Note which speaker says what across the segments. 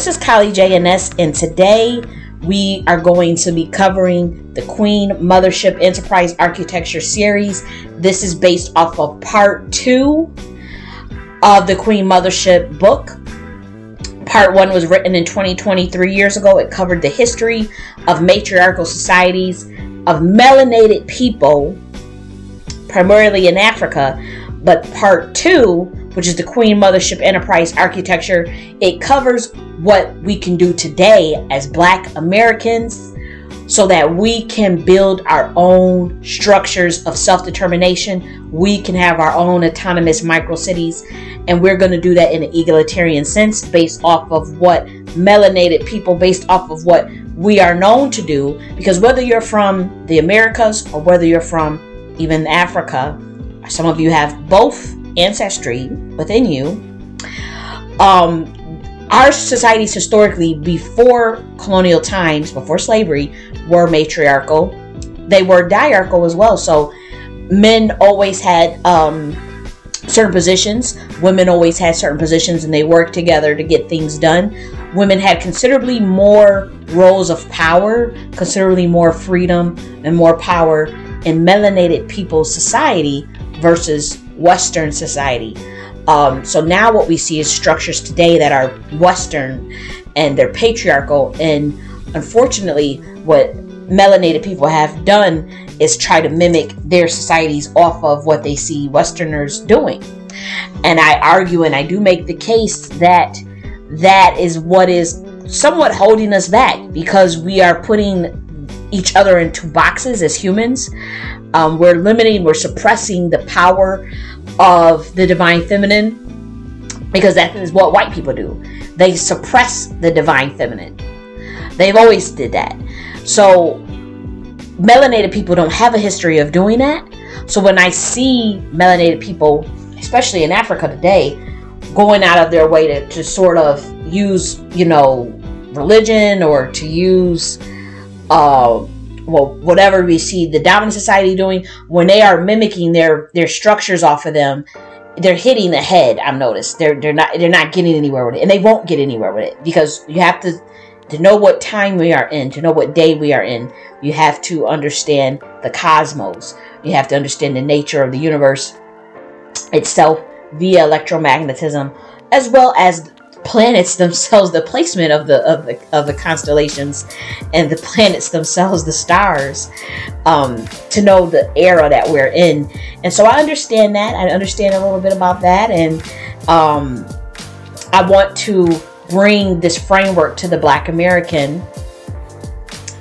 Speaker 1: This is Kali JNS, and today we are going to be covering the Queen Mothership Enterprise Architecture series. This is based off of part two of the Queen Mothership book. Part one was written in 2023 years ago. It covered the history of matriarchal societies of melanated people, primarily in Africa. But part two, which is the Queen Mothership Enterprise architecture, it covers what we can do today as Black Americans so that we can build our own structures of self determination. We can have our own autonomous micro cities, and we're going to do that in an egalitarian sense based off of what melanated people, based off of what we are known to do. Because whether you're from the Americas or whether you're from even Africa, some of you have both ancestry within you. Um, our societies historically, before colonial times, before slavery, were matriarchal. They were diarchal as well. So men always had um, certain positions, women always had certain positions, and they worked together to get things done. Women had considerably more roles of power, considerably more freedom and more power in melanated people's society versus Western society. Um, so now what we see is structures today that are Western and they're patriarchal. And unfortunately, what melanated people have done is try to mimic their societies off of what they see Westerners doing. And I argue and I do make the case that that is what is somewhat holding us back because we are putting each other into boxes as humans. Um, we're limiting, we're suppressing the power of the divine feminine because that is what white people do. They suppress the divine feminine. They've always did that. So melanated people don't have a history of doing that. So when I see melanated people, especially in Africa today, going out of their way to, to sort of use, you know, religion or to use uh, well whatever we see the dominant society doing when they are mimicking their their structures off of them they're hitting the head i've noticed. They're they're not they're not getting anywhere with it and they won't get anywhere with it because you have to to know what time we are in to know what day we are in you have to understand the cosmos. You have to understand the nature of the universe itself via electromagnetism as well as planets themselves, the placement of the of the of the constellations, and the planets themselves, the stars, um, to know the era that we're in. And so I understand that. I understand a little bit about that, and um, I want to bring this framework to the Black American,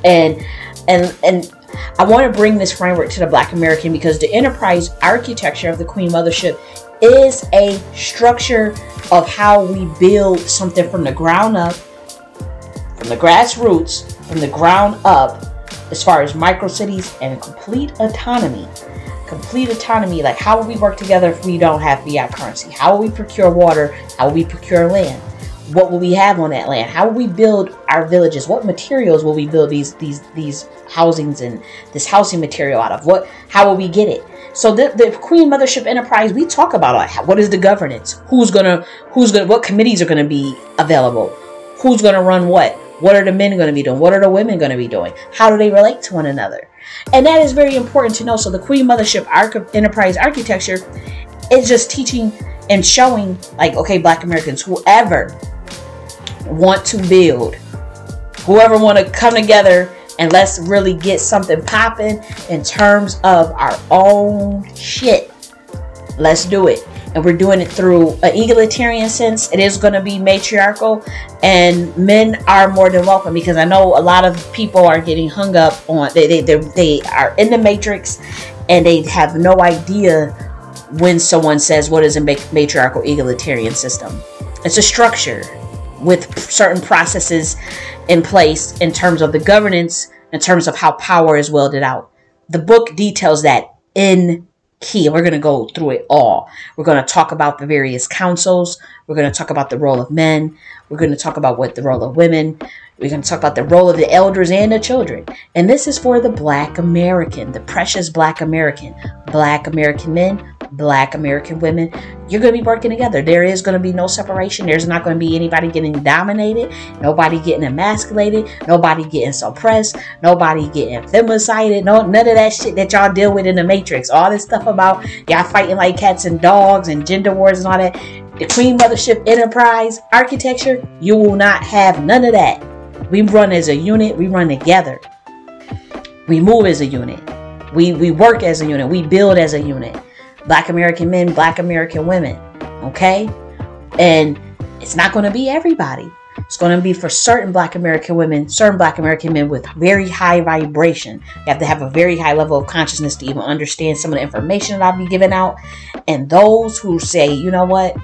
Speaker 1: and and and. I want to bring this framework to the Black American because the enterprise architecture of the Queen Mothership is a structure of how we build something from the ground up, from the grassroots, from the ground up, as far as micro cities and complete autonomy. Complete autonomy, like how will we work together if we don't have fiat currency? How will we procure water? How will we procure land? What will we have on that land? How will we build our villages? What materials will we build these these these housings and this housing material out of? What how will we get it? So the, the Queen Mothership Enterprise, we talk about like, what is the governance? Who's gonna who's gonna what committees are gonna be available? Who's gonna run what? What are the men going to be doing? What are the women going to be doing? How do they relate to one another? And that is very important to know. So the Queen Mothership Arch- Enterprise architecture is just teaching and showing, like, okay, Black Americans, whoever want to build, whoever want to come together and let's really get something popping in terms of our own shit. Let's do it. And we're doing it through an egalitarian sense. It is going to be matriarchal, and men are more than welcome because I know a lot of people are getting hung up on they they they, they are in the matrix, and they have no idea when someone says what is a matriarchal egalitarian system. It's a structure with certain processes in place in terms of the governance, in terms of how power is wielded out. The book details that in key. We're going to go through it all. We're going to talk about the various councils. We're going to talk about the role of men. We're going to talk about what the role of women. We're going to talk about the role of the elders and the children. And this is for the Black American, the precious Black American. Black American men, Black American women. You're going to be working together. There is going to be no separation. There's not going to be anybody getting dominated, nobody getting emasculated, nobody getting suppressed, nobody getting femicided. No, none of that shit that y'all deal with in the Matrix. All this stuff about y'all fighting like cats and dogs and gender wars and all that. The Queen Mothership Enterprise architecture, you will not have none of that. We run as a unit, we run together. We move as a unit. We we work as a unit. We build as a unit. Black American men, black American women. Okay? And it's not going to be everybody. It's going to be for certain black American women, certain black American men with very high vibration. You have to have a very high level of consciousness to even understand some of the information that I'll be giving out. And those who say, you know what,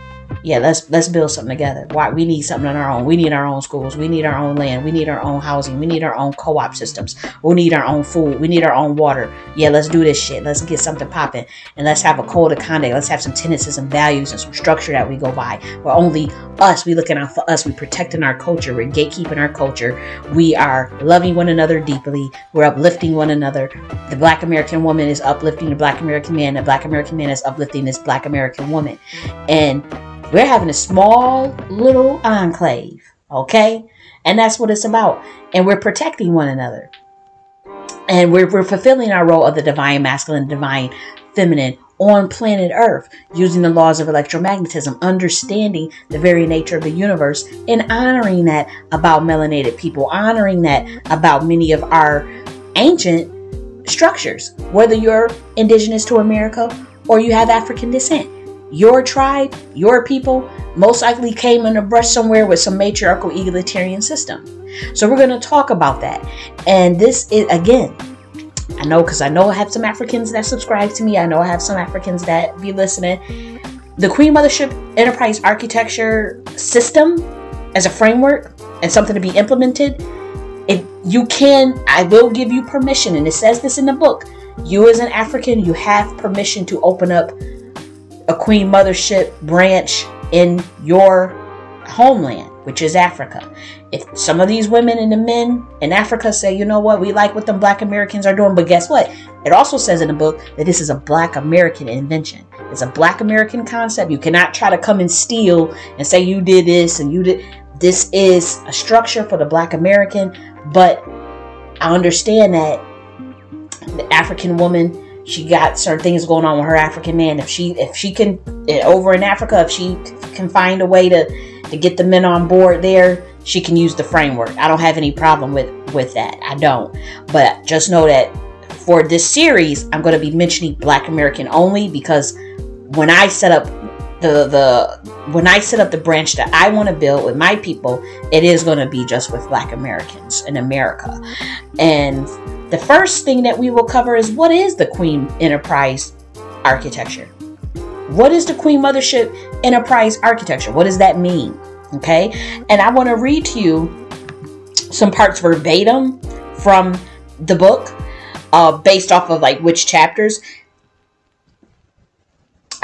Speaker 1: yeah, let's let's build something together. Why we need something on our own. We need our own schools. We need our own land. We need our own housing. We need our own co-op systems. We need our own food. We need our own water. Yeah, let's do this shit. Let's get something popping. And let's have a code of conduct. Let's have some tenets and some values and some structure that we go by. We're only us. We looking out for us. We protecting our culture. We're gatekeeping our culture. We are loving one another deeply. We're uplifting one another. The black American woman is uplifting the black American man. The black American man is uplifting this black American woman. And we're having a small little enclave, okay? And that's what it's about. And we're protecting one another. And we're, we're fulfilling our role of the divine masculine, divine feminine on planet Earth using the laws of electromagnetism, understanding the very nature of the universe, and honoring that about melanated people, honoring that about many of our ancient structures, whether you're indigenous to America or you have African descent your tribe, your people, most likely came in a brush somewhere with some matriarchal egalitarian system. So we're going to talk about that. And this is, again, I know because I know I have some Africans that subscribe to me. I know I have some Africans that be listening. The Queen Mothership Enterprise Architecture system as a framework and something to be implemented, it you can I will give you permission, and it says this in the book. You as an African, you have permission to open up a Queen Mothership branch in your homeland, which is Africa. If some of these women and the men in Africa say, you know what, we like what the black Americans are doing, but guess what? It also says in the book that this is a black American invention. It's a black American concept. You cannot try to come and steal and say you did this and you did. This is a structure for the black American, but I understand that the African woman she got certain things going on with her African man. If she if she can eh, over in Africa, if she can find a way to to get the men on board there, she can use the framework. I don't have any problem with with that. I don't. But just know that for this series, I'm going to be mentioning Black American only because when I set up the the when I set up the branch that I want to build with my people, it is going to be just with Black Americans in America. And the first thing that we will cover is what is the Queen Enterprise architecture? What is the Queen Mothership Enterprise architecture? What does that mean? Okay, and I want to read to you some parts verbatim from the book, uh, based off of like which chapters.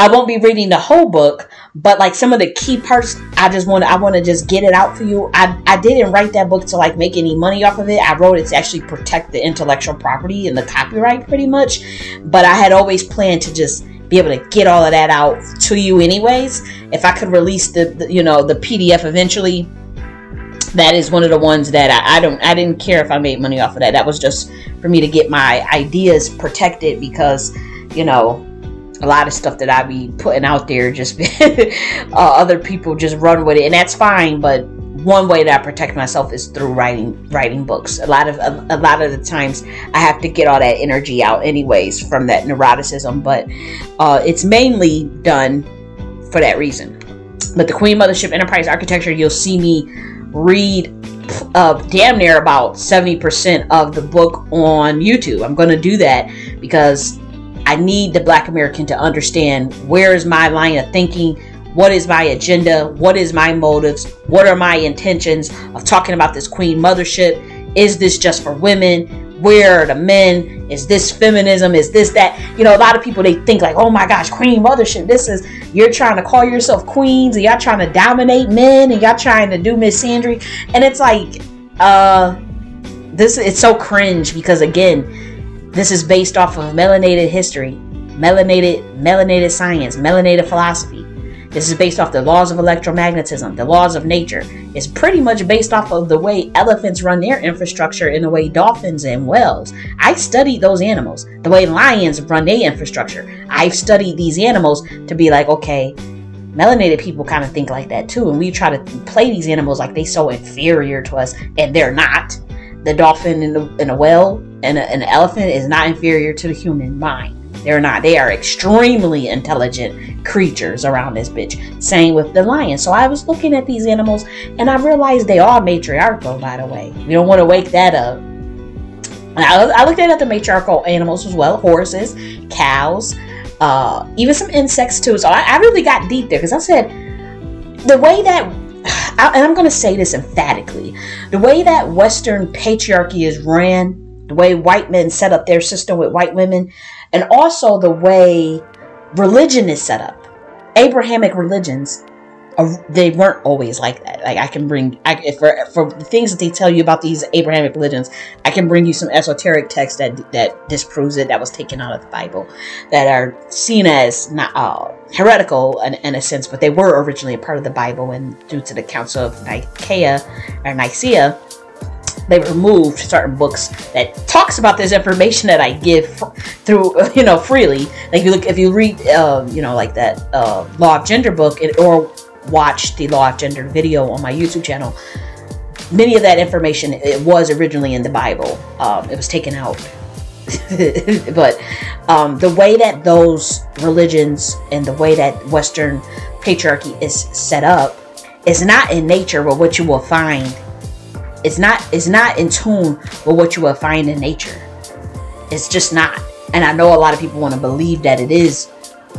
Speaker 1: I won't be reading the whole book, but like some of the key parts i just want to i want to just get it out for you. I i didn't write that book to like make any money off of it. I wrote it to actually protect the intellectual property and the copyright pretty much but i had always planned to just be able to get all of that out to you anyways. If i could release the, the you know the pdf eventually that is one of the ones that I, I don't i didn't care if i made money off of that. That was just for me to get my ideas protected because you know a lot of stuff that I be putting out there, just uh, other people just run with it, and that's fine. But one way that I protect myself is through writing writing books. A lot of a, a, lot of the times I have to get all that energy out, anyways, from that neuroticism. But uh, it's mainly done for that reason. But the Queen Mothership Enterprise Architecture, you'll see me read uh, damn near about 70% of the book on YouTube. I'm going to do that because I need the black American to understand where is my line of thinking, what is my agenda, what is my motives, what are my intentions of talking about this queen mothership. Is this just for women? Where are the men? Is this feminism? Is this that? You know, a lot of people they think like, oh my gosh, queen mothership. This is you're trying to call yourself queens and y'all trying to dominate men and y'all trying to do misandry. And it's like, uh this it's so cringe because again this is based off of melanated history melanated melanated science melanated philosophy this is based off the laws of electromagnetism, the laws of nature. It's pretty much based off of the way elephants run their infrastructure and the way dolphins and whales. I studied those animals, the way lions run their infrastructure. I've studied these animals to be like, okay, melanated people kind of think like that too. And we try to play these animals like they so inferior to us, and they're not. The dolphin and the, and the whale and, a, the elephant is not inferior to the human mind. They're not. They are extremely intelligent creatures around this bitch. Same with the lion. So I was looking at these animals and I realized they are matriarchal, by the way. You don't want to wake that up. I, I looked at the matriarchal animals as well horses, cows, uh, even some insects too. So I, I really got deep there because I said the way that and I'm going to say this emphatically the way that Western patriarchy is ran, the way white men set up their system with white women, and also the way religion is set up. Abrahamic religions, they weren't always like that. Like I can bring, I, for for the things that they tell you about these Abrahamic religions, I can bring you some esoteric text that that disproves it. That was taken out of the Bible, that are seen as not uh, heretical in, in a sense, but they were originally a part of the Bible, and due to the Council of Nicaea or Nicaea, they removed certain books that talks about this information that I give through you know freely. Like you look if you read uh, you know like that uh, Law of Gender book or watch the Law of Gender video on my YouTube channel. Many of that information it was originally in the Bible. Um, it was taken out, but um, the way that those religions and the way that Western patriarchy is set up is not in nature, but what you will find it's not it's not in tune with what you will find in nature. It's just not. And I know a lot of people want to believe that it is,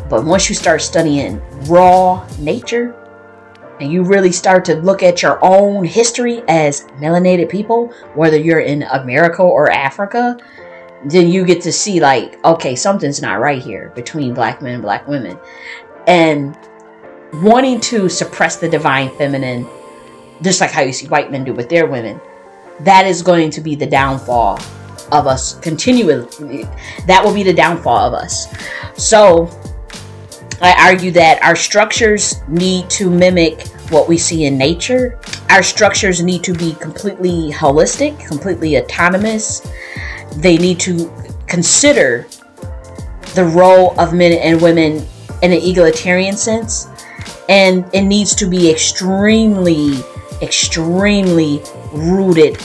Speaker 1: but once you start studying raw nature and you really start to look at your own history as melanated people, whether you're in America or Africa, then you get to see like, okay, something's not right here between black men and black women. And wanting to suppress the divine feminine just like how you see white men do with their women, that is going to be the downfall of us continually. That will be the downfall of us. So I argue that our structures need to mimic what we see in nature. Our structures need to be completely holistic, completely autonomous. They need to consider the role of men and women in an egalitarian sense. And it needs to be extremely extremely rooted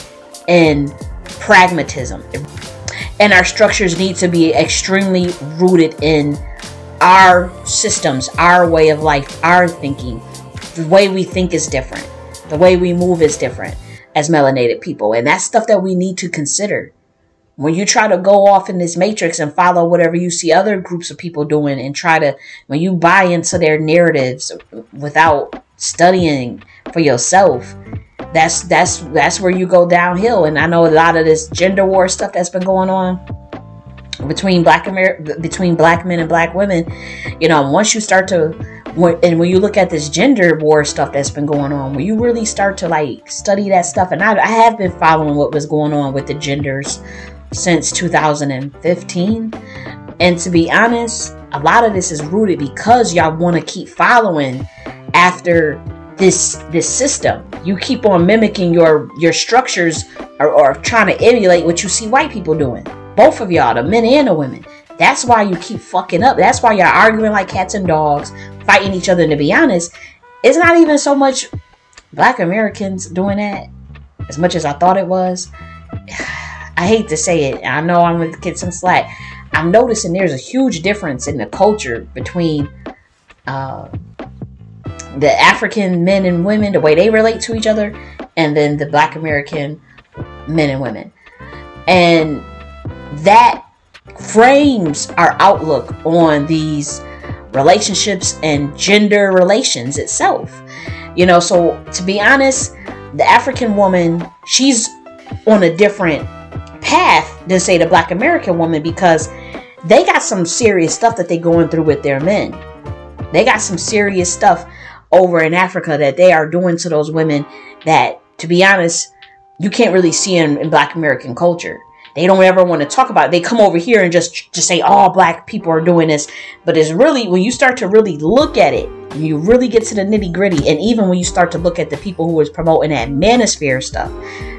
Speaker 1: in pragmatism. And our structures need to be extremely rooted in our systems, our way of life, our thinking. The way we think is different. The way we move is different as melanated people. And that's stuff that we need to consider. When you try to go off in this matrix and follow whatever you see other groups of people doing and try to, when you buy into their narratives without studying for yourself, that's that's that's where you go downhill. And I know a lot of this gender war stuff that's been going on between black Amer- between black men and black women. You know, once you start to and when you look at this gender war stuff that's been going on, when you really start to like study that stuff, and I, I have been following what was going on with the genders since 2015. And to be honest, a lot of this is rooted because y'all want to keep following after this this system. You keep on mimicking your your structures or, or trying to emulate what you see white people doing. Both of y'all, the men and the women. That's why you keep fucking up. That's why y'all arguing like cats and dogs, fighting each other. And to be honest, it's not even so much black Americans doing that as much as I thought it was. I hate to say it. I know I'm gonna get some slack. I'm noticing there's a huge difference in the culture between uh, the African men and women, the way they relate to each other, and then the Black American men and women. And that frames our outlook on these relationships and gender relations itself. You know, so to be honest, the African woman, she's on a different path than say the black American woman because they got some serious stuff that they're going through with their men. They got some serious stuff over in Africa that they are doing to those women that, to be honest, you can't really see in, in Black American culture. They don't ever want to talk about it. They come over here and just just say all black people are doing this, but it's really when you start to really look at it, you really get to the nitty gritty, and even when you start to look at the people who was promoting that manosphere stuff,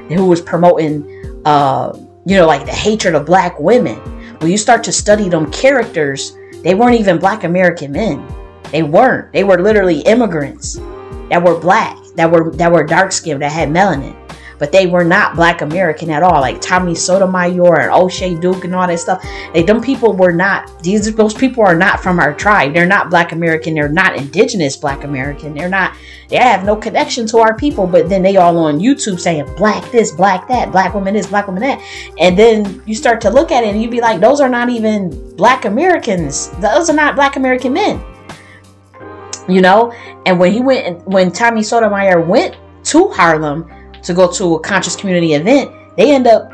Speaker 1: who was promoting, uh, you know, like the hatred of black women. When you start to study them characters, they weren't even black American men. They weren't. They were literally immigrants that were black, that were that were dark skinned, that had melanin but they were not black American at all. Like Tommy Sotomayor and O'Shay Duke and all that stuff. They them people were not these those people are not from our tribe. They're not black American. They're not indigenous black American. They're not they have no connection to our people, but then they all on YouTube saying black this, black that, black woman this, black woman that. And then you start to look at it and you'd be like, those are not even black Americans. Those are not black American men. You know? And when he went when Tommy Sotomayor went to Harlem, to go to a conscious community event, they end up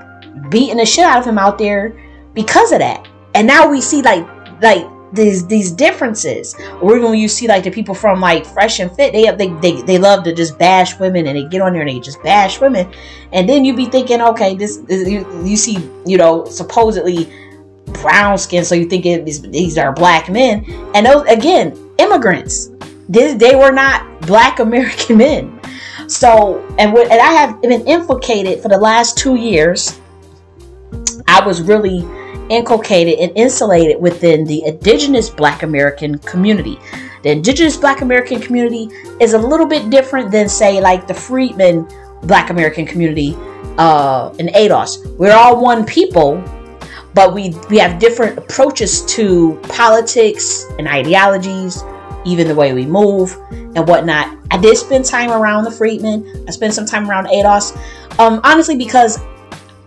Speaker 1: beating the shit out of him out there because of that. And now we see like like these these differences. Or even when you see like the people from like Fresh and Fit, they they they, they love to just bash women and they get on there and they just bash women. And then you be thinking, okay, this, this you, you see, you know, supposedly brown skin, so you think it, these, these are black men. And those again, immigrants. They, they were not black American men. So, and what, and I have been inculcated for the last two years. I was really inculcated and insulated within the indigenous Black American community. The indigenous Black American community is a little bit different than, say, like the freedmen Black American community uh, in ADOS. We're all one people, but we we have different approaches to politics and ideologies even the way we move and whatnot. I did spend time around the Freedmen. I spent some time around ADOS. Um, honestly, because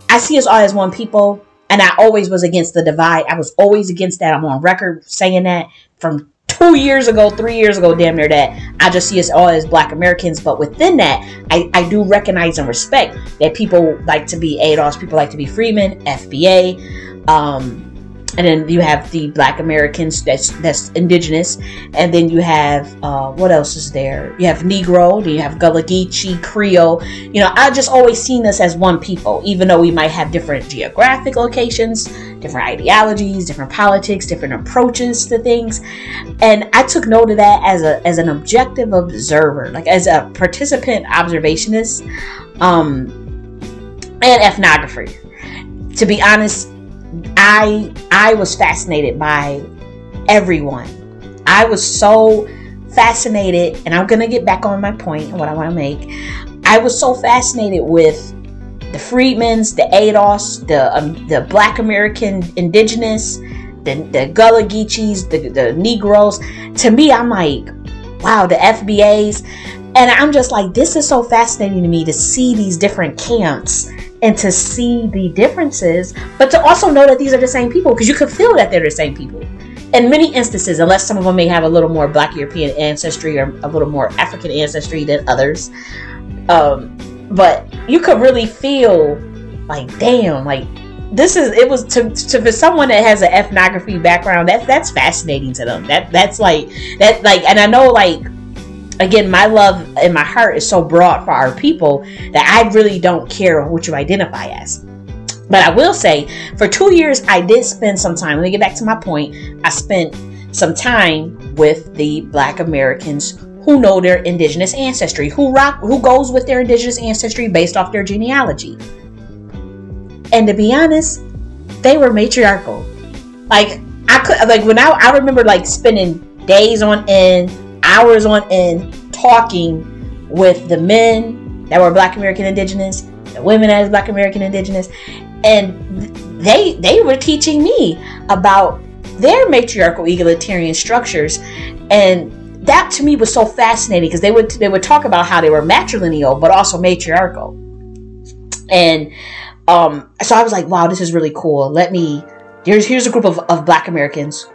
Speaker 1: I see us all as one people, and I always was against the divide. I was always against that. I'm on record saying that from two years ago, three years ago, damn near that. I just see us all as black Americans. But within that, I, I do recognize and respect that people like to be ADOS, people like to be Freedmen, FBA. Um, and then you have the black americans that's that's indigenous. And then you have uh, what else is there? You have negro then you have gullah geechee creole. You know i just always seen us as one people even though we might have different geographic locations different ideologies different politics different approaches to things. And i took note of that as a as an objective observer like as a participant observationist um and ethnographer. To be honest I I was fascinated by everyone. I was so fascinated, and I'm gonna get back on my point and what I want to make. I was so fascinated with the Freedmen's, the ADOS, the um, the Black American Indigenous, the the Gullah Geechees, the the Negroes. To me, I'm like, wow, the FBAs, and I'm just like, this is so fascinating to me to see these different camps and to see the differences, but to also know that these are the same people because you could feel that they're the same people. In many instances, unless some of them may have a little more Black European ancestry or a little more African ancestry than others, um, but you could really feel like, damn, like this is it was to, to for someone that has an ethnography background that's that's fascinating to them that that's like that like and i know like again, my love and my heart is so broad for our people that I really don't care what you identify as. But I will say, for two years, I did spend some time. Let me get back to my point. I spent some time with the Black Americans who know their indigenous ancestry, who rock, who goes with their indigenous ancestry based off their genealogy. And to be honest, they were matriarchal. Like I could, like when I, I remember like spending days on end hours on end talking with the men that were Black American Indigenous, the women as Black American Indigenous, and they they were teaching me about their matriarchal egalitarian structures, and that to me was so fascinating because they would they would talk about how they were matrilineal but also matriarchal, and um, so I was like, wow, this is really cool. Let me here's here's a group of, of Black Americans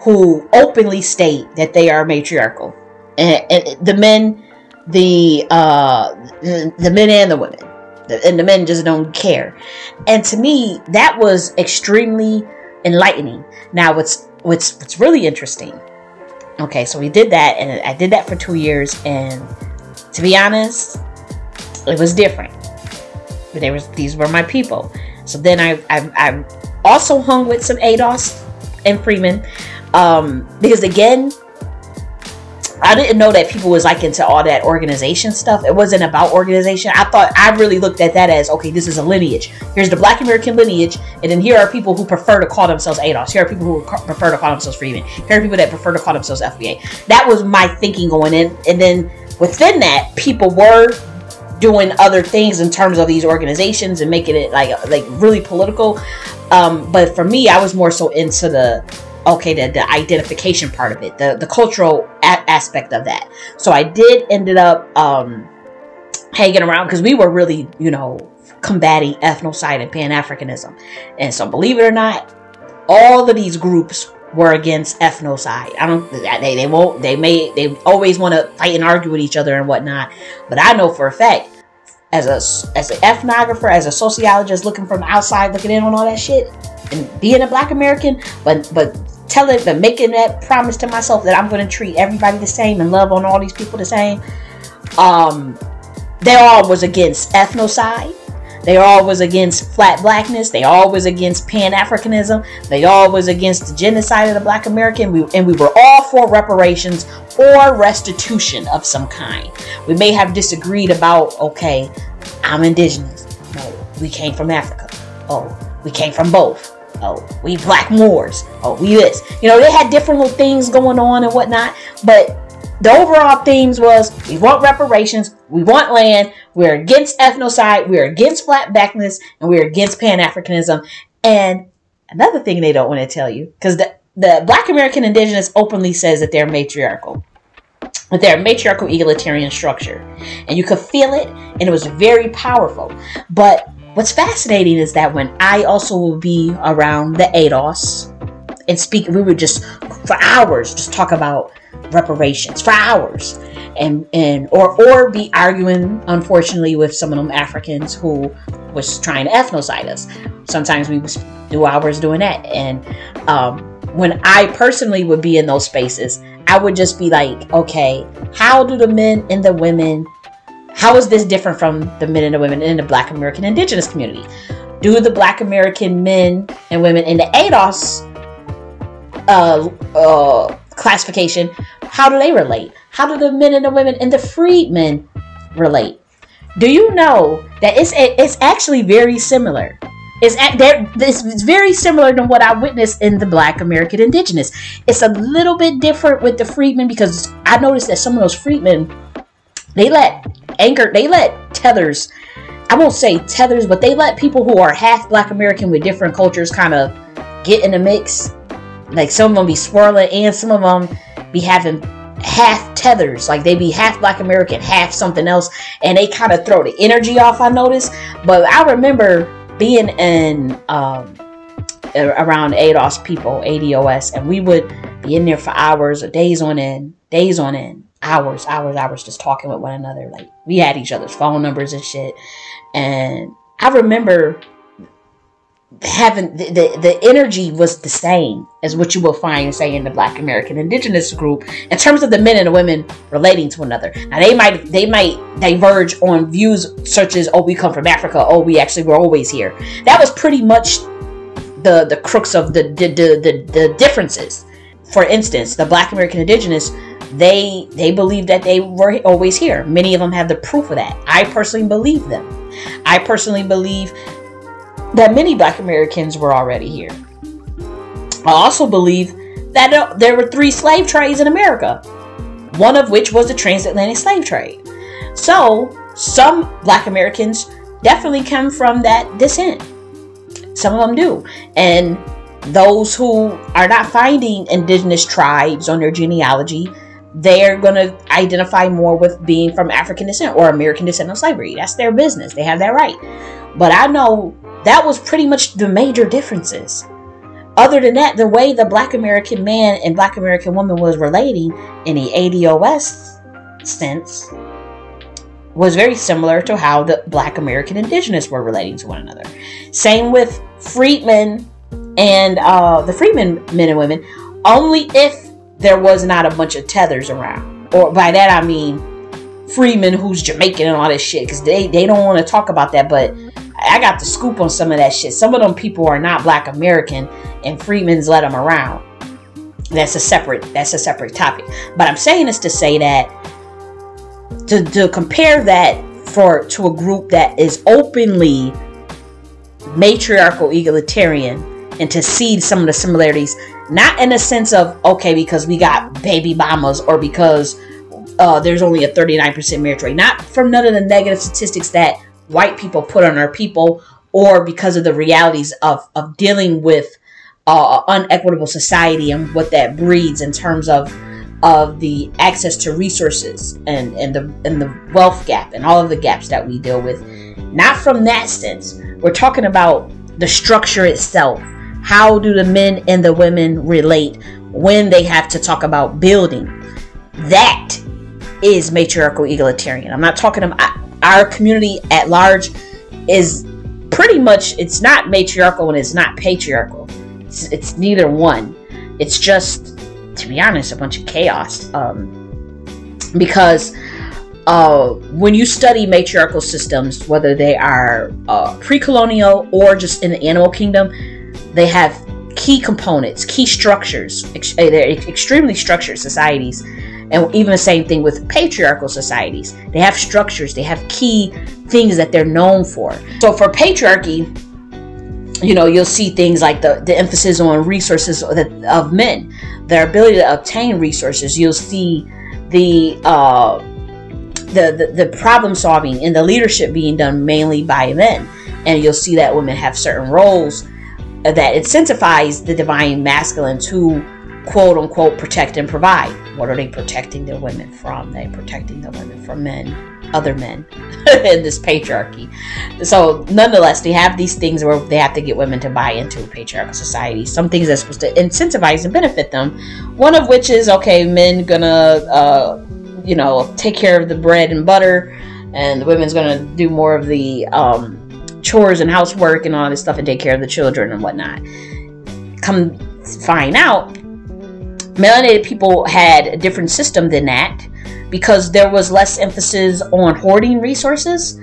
Speaker 1: who openly state that they are matriarchal, and, and the men, the uh, the, the men and the women, and the men just don't care. And to me, that was extremely enlightening. Now, what's what's what's really interesting? Okay, so we did that, and I did that for two years, and to be honest, it was different. But They was these were my people. So then I I, I also hung with some ADOS and Freedmen um, because again I didn't know that people was like into all that organization stuff. It wasn't about organization. I thought I really looked at that as okay, this is a lineage. Here's the Black American lineage, and then here are people who prefer to call themselves ADOS. Here are people who prefer to call themselves Freedmen. Here are people that prefer to call themselves FBA. That was my thinking going in, and then within that, people were doing other things in terms of these organizations and making it like like really political. Um, but for me, I was more so into the okay the, the identification part of it the the cultural a- aspect of that. So i did ended up um hanging around because we were really you know combating ethnocide and pan-africanism. And so believe it or not all of these groups were against ethnocide. I don't they, they won't they may they always want to fight and argue with each other and whatnot. But i know for a fact as a as an ethnographer as a sociologist looking from outside looking in on all that shit and being a black american but but telling but making that promise to myself that I'm going to treat everybody the same and love on all these people the same. Um, they all was against ethnocide. They all was against flat blackness. They all was against Pan Africanism. They all was against the genocide of the Black American. We, and we were all for reparations or restitution of some kind. We may have disagreed about, okay, I'm indigenous. No, we came from Africa. Oh, we came from both oh, we black Moors, oh, we this. You know, they had different little things going on and whatnot, but the overall themes was we want reparations, we want land, we're against ethnocide, we're against flat blackness, and we're against Pan Africanism. And another thing they don't want to tell you, because the, the Black American Indigenous openly says that they're matriarchal. They're a matriarchal egalitarian structure. And you could feel it, and it was very powerful. But What's fascinating is that when I also will be around the ADOS and speak, we would just for hours just talk about reparations for hours and and or or be arguing unfortunately with some of them Africans who was trying to ethnocide us. Sometimes we would do hours doing that. And um, when I personally would be in those spaces, I would just be like, okay, how do the men and the women how is this different from the men and the women in the Black American Indigenous community? Do the Black American men and women in the ADOS uh, uh, classification, how do they relate? How do the men and the women in the freedmen relate? Do you know that it's it's actually very similar? It's, it's very similar to what I witnessed in the Black American Indigenous. It's a little bit different with the freedmen because I noticed that some of those freedmen they let anchor, they let tethers, I won't say tethers, but they let people who are half black American with different cultures kind of get in the mix. Like some of them be swirling and some of them be having half tethers. Like they be half black American, half something else. And they kind of throw the energy off, I noticed. But I remember being in, um, around ADOS people, ADOS, and we would be in there for hours or days on end, days on end hours, hours, hours just talking with one another. Like we had each other's phone numbers and shit. And I remember having the, the, the energy was the same as what you will find say in the black american indigenous group in terms of the men and the women relating to one another now they might they might diverge on views such as oh we come from africa oh we actually were always here that was pretty much the the crux of the the, the, the, the differences for instance the black american indigenous they they believe that they were always here. Many of them have the proof of that. I personally believe them. I personally believe that many Black Americans were already here. I also believe that uh, there were three slave trades in America, one of which was the transatlantic slave trade. So some Black Americans definitely come from that descent. Some of them do, and those who are not finding indigenous tribes on their genealogy they're going to identify more with being from African descent or American descent of slavery. That's their business. They have that right. But I know that was pretty much the major differences. Other than that, the way the black American man and black American woman was relating in the ADOS sense was very similar to how the black American indigenous were relating to one another. Same with freedmen and uh, the freedmen men and women, only if there was not a bunch of tethers around. Or by that I mean Freedmen who's Jamaican and all this shit because they, they don't want to talk about that. But I got the scoop on some of that shit. Some of them people are not black American and Freedmen's let them around. That's a separate that's a separate topic. But I'm saying this to say that to, to compare that for to a group that is openly matriarchal egalitarian and to see some of the similarities not in the sense of okay because we got baby mamas or because uh, there's only a 39% marriage rate not from none of the negative statistics that white people put on our people or because of the realities of, of dealing with uh, unequitable society and what that breeds in terms of of the access to resources and, and the and the wealth gap and all of the gaps that we deal with. Not from that sense. We're talking about the structure itself. How do the men and the women relate when they have to talk about building? That is matriarchal egalitarian. I'm not talking about our community at large is pretty much it's not matriarchal and it's not patriarchal. It's, it's neither one. It's just to be honest, a bunch of chaos. Um, because uh, when you study matriarchal systems, whether they are uh, pre colonial or just in the animal kingdom, they have key components, key structures. Eh, they're extremely structured societies. And even the same thing with patriarchal societies. They have structures, they have key things that they're known for. So for patriarchy, you know, you'll see things like the, the emphasis on resources of men their ability to obtain resources. You'll see the uh, the, the, the problem solving and the leadership being done mainly by men, and you'll see that women have certain roles that incentivize the divine masculine to quote unquote protect and provide. What are they protecting their women from? They're protecting the women from men other men in this patriarchy. So, nonetheless, they have these things where they have to get women to buy into a patriarchal society. Some things that's supposed to incentivize and benefit them. One of which is okay, men gonna, uh, you know, take care of the bread and butter, and the women's gonna do more of the um, chores and housework and all this stuff and take care of the children and whatnot. Come find out, melanated people had a different system than that because there was less emphasis on hoarding resources.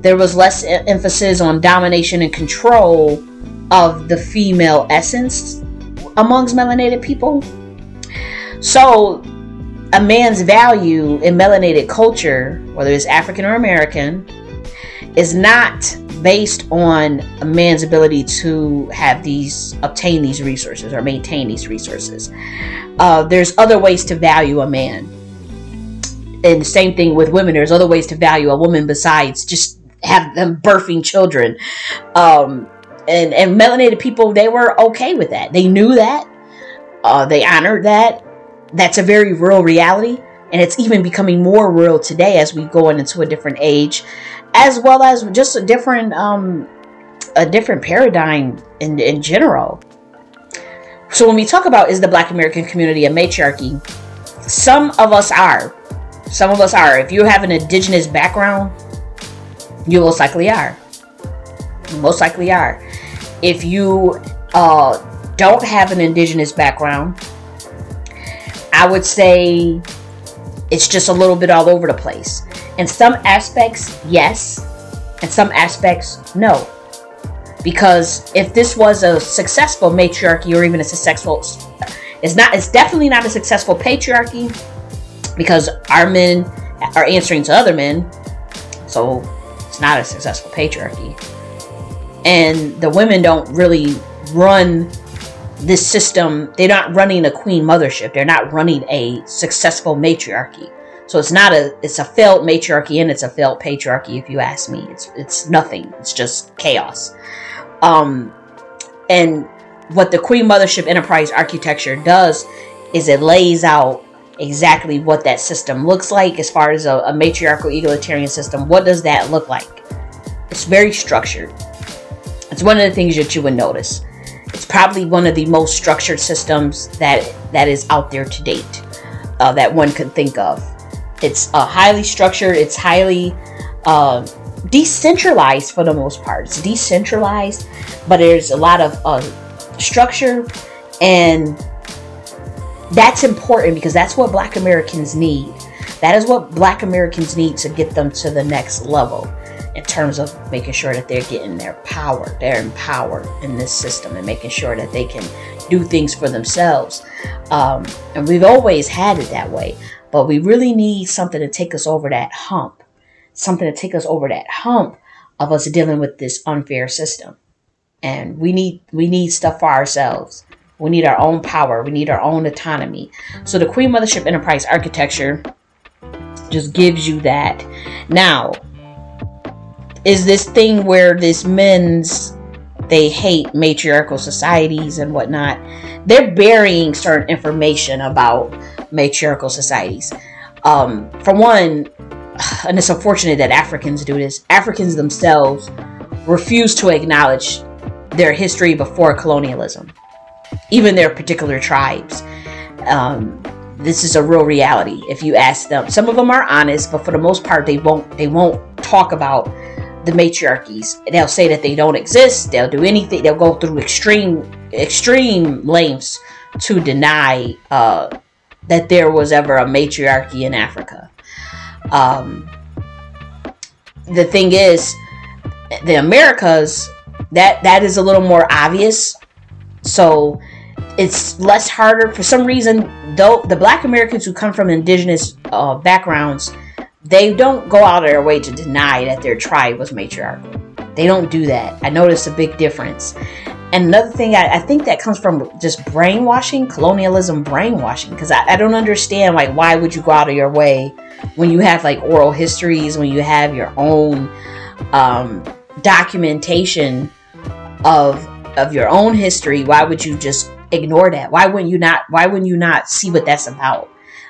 Speaker 1: There was less emphasis on domination and control of the female essence amongst melanated people. So, a man's value in melanated culture, whether it's African or American, is not based on a man's ability to have these obtain these resources or maintain these resources. Uh, there's other ways to value a man and the same thing with women. There's other ways to value a woman besides just have them birthing children. Um, and and melanated people, they were okay with that. They knew that. Uh, they honored that. That's a very real reality, and it's even becoming more real today as we go into a different age, as well as just a different um, a different paradigm in in general. So when we talk about is the Black American community a matriarchy, some of us are some of us are. If you have an indigenous background, you most likely are. You most likely are. If you uh, don't have an indigenous background, I would say it's just a little bit all over the place. In some aspects, yes. In some aspects, no. Because if this was a successful matriarchy or even a successful it's not it's definitely not a successful patriarchy because our men are answering to other men. So it's not a successful patriarchy. And the women don't really run this system. They're not running a queen mothership. They're not running a successful matriarchy. So it's not a it's a failed matriarchy and it's a failed patriarchy if you ask me. It's it's nothing. It's just chaos. Um and what the queen mothership enterprise architecture does is it lays out exactly what that system looks like as far as a, a matriarchal egalitarian system. What does that look like? It's very structured. It's one of the things that you would notice. It's probably one of the most structured systems that that is out there to date uh, that one could think of. It's uh, highly structured. It's highly uh, decentralized for the most part. It's decentralized, but there's a lot of uh, structure and that's important because that's what black Americans need. That is what black Americans need to get them to the next level in terms of making sure that they're getting their power, they're empowered in this system and making sure that they can do things for themselves. Um, and we've always had it that way, but we really need something to take us over that hump, something to take us over that hump of us dealing with this unfair system. And we need we need stuff for ourselves. We need our own power. We need our own autonomy. So the Queen Mothership Enterprise architecture just gives you that. Now, is this thing where this men's they hate matriarchal societies and whatnot. They're burying certain information about matriarchal societies. Um, for one, and it's unfortunate that Africans do this, Africans themselves refuse to acknowledge their history before colonialism, even their particular tribes. Um, this is a real reality. If you ask them, some of them are honest, but for the most part, they won't. They won't talk about the matriarchies. They'll say that they don't exist. They'll do anything. They'll go through extreme extreme lengths to deny uh, that there was ever a matriarchy in Africa. Um, the thing is, the Americas that that is a little more obvious. So it's less harder for some reason. Though the Black Americans who come from indigenous uh, backgrounds they don't go out of their way to deny that their tribe was matriarchal. They don't do that. I noticed a big difference. And another thing, I, I think that comes from just brainwashing, colonialism brainwashing, because I, I don't understand, like, why would you go out of your way when you have, like, oral histories, when you have your own um, documentation of of your own history why would you just ignore that why wouldn't you not why wouldn't you not see what that's about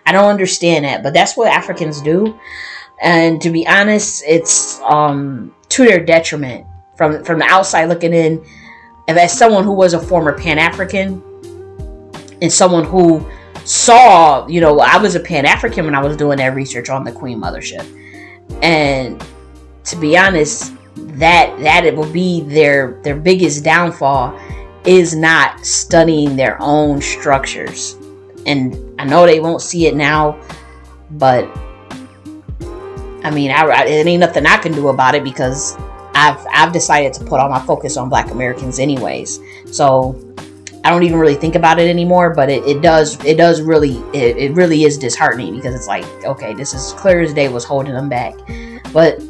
Speaker 1: I don't understand that, but that's what Africans do. And to be honest, it's um, to their detriment. From from the outside looking in, and as someone who was a former Pan African, and someone who saw, you know, I was a Pan African when I was doing that research on the Queen Mothership, and to be honest, that that it will be their their biggest downfall is not studying their own structures. And I know they won't see it now, but I mean, I, I, it ain't nothing I can do about it because I've I've decided to put all my focus on Black Americans anyways. So I don't even really think about it anymore. But it, it does it does really it, it really is disheartening because it's like okay, this is clear as day was holding them back. But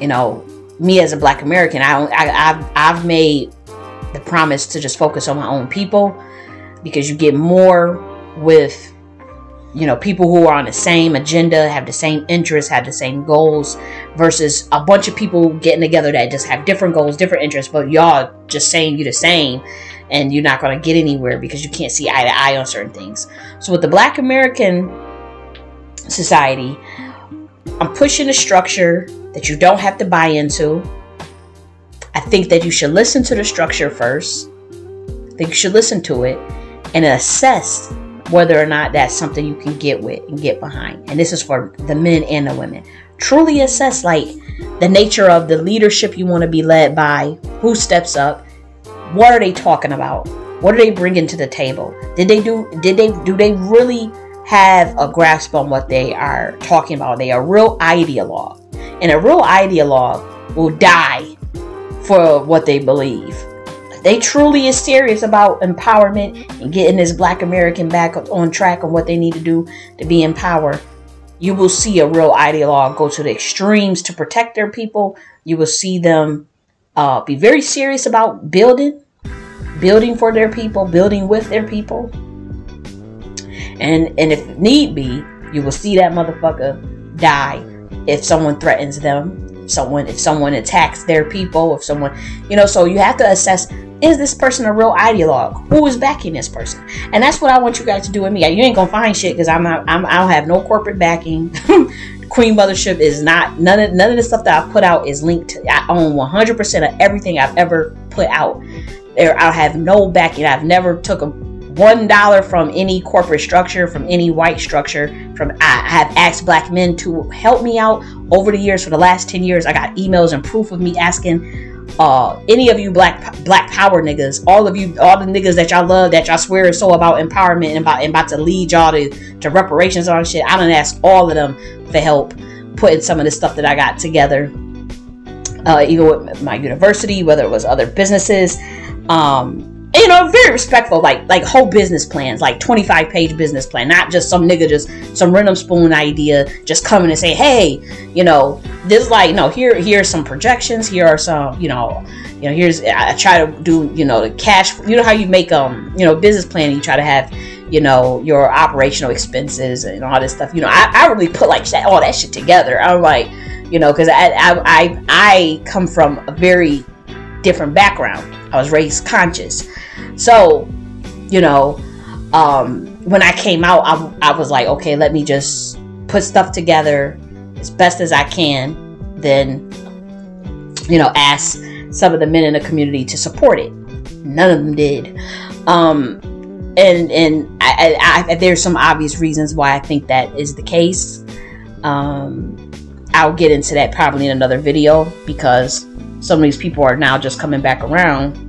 Speaker 1: you know, me as a Black American, I, I I've I've made the promise to just focus on my own people because you get more with you know people who are on the same agenda have the same interests have the same goals versus a bunch of people getting together that just have different goals different interests but y'all just saying you the same and you're not going to get anywhere because you can't see eye to eye on certain things. So with the black american society i'm pushing a structure that you don't have to buy into. I think that you should listen to the structure first. I think you should listen to it and assess whether or not that's something you can get with and get behind. And this is for the men and the women. Truly assess like the nature of the leadership you want to be led by, who steps up, what are they talking about? What are they bringing to the table? Did they do did they do they really have a grasp on what they are talking about? They are real ideologue. And a real ideologue will die for what they believe they truly is serious about empowerment and getting this black American back on track on what they need to do to be in power, you will see a real ideologue go to the extremes to protect their people. You will see them uh, be very serious about building, building for their people, building with their people. And and if need be, you will see that motherfucker die if someone threatens them someone if someone attacks their people if someone you know so you have to assess is this person a real ideologue? Who is backing this person? And that's what I want you guys to do with me. You ain't gonna find shit because I'm not. I'm, I don't have no corporate backing. Queen Mothership is not none of none of the stuff that I've put out is linked. To, I own 100% of everything I've ever put out. There, I have no backing. I've never took a one dollar from any corporate structure, from any white structure. From I have asked black men to help me out over the years. For the last 10 years, I got emails and proof of me asking uh, any of you black black power niggas, all of you, all the niggas that y'all love, that y'all swear is so about empowerment and about and about to lead y'all to, to reparations on shit. I don't ask all of them for help putting some of the stuff that I got together. Uh, even with my university, whether it was other businesses, um, you know, very respectful, like like whole business plans, like 25 page business plan, not just some nigga just some random spoon idea, just coming and say, hey, you know, this like no, here here's some projections, here are some, you know, you know, here's I try to do, you know, the cash, you know how you make um, you know, business plan, you try to have, you know, your operational expenses and all this stuff. You know, I, I really put like all that shit together. I'm like, you know, because I, I I I come from a very different background. I was raised conscious. So, you know, um, when I came out, I, I was like, okay, let me just put stuff together as best as I can. Then, you know, ask some of the men in the community to support it. None of them did. Um, and and I, I, I, there's some obvious reasons why I think that is the case. Um, I'll get into that probably in another video because some of these people are now just coming back around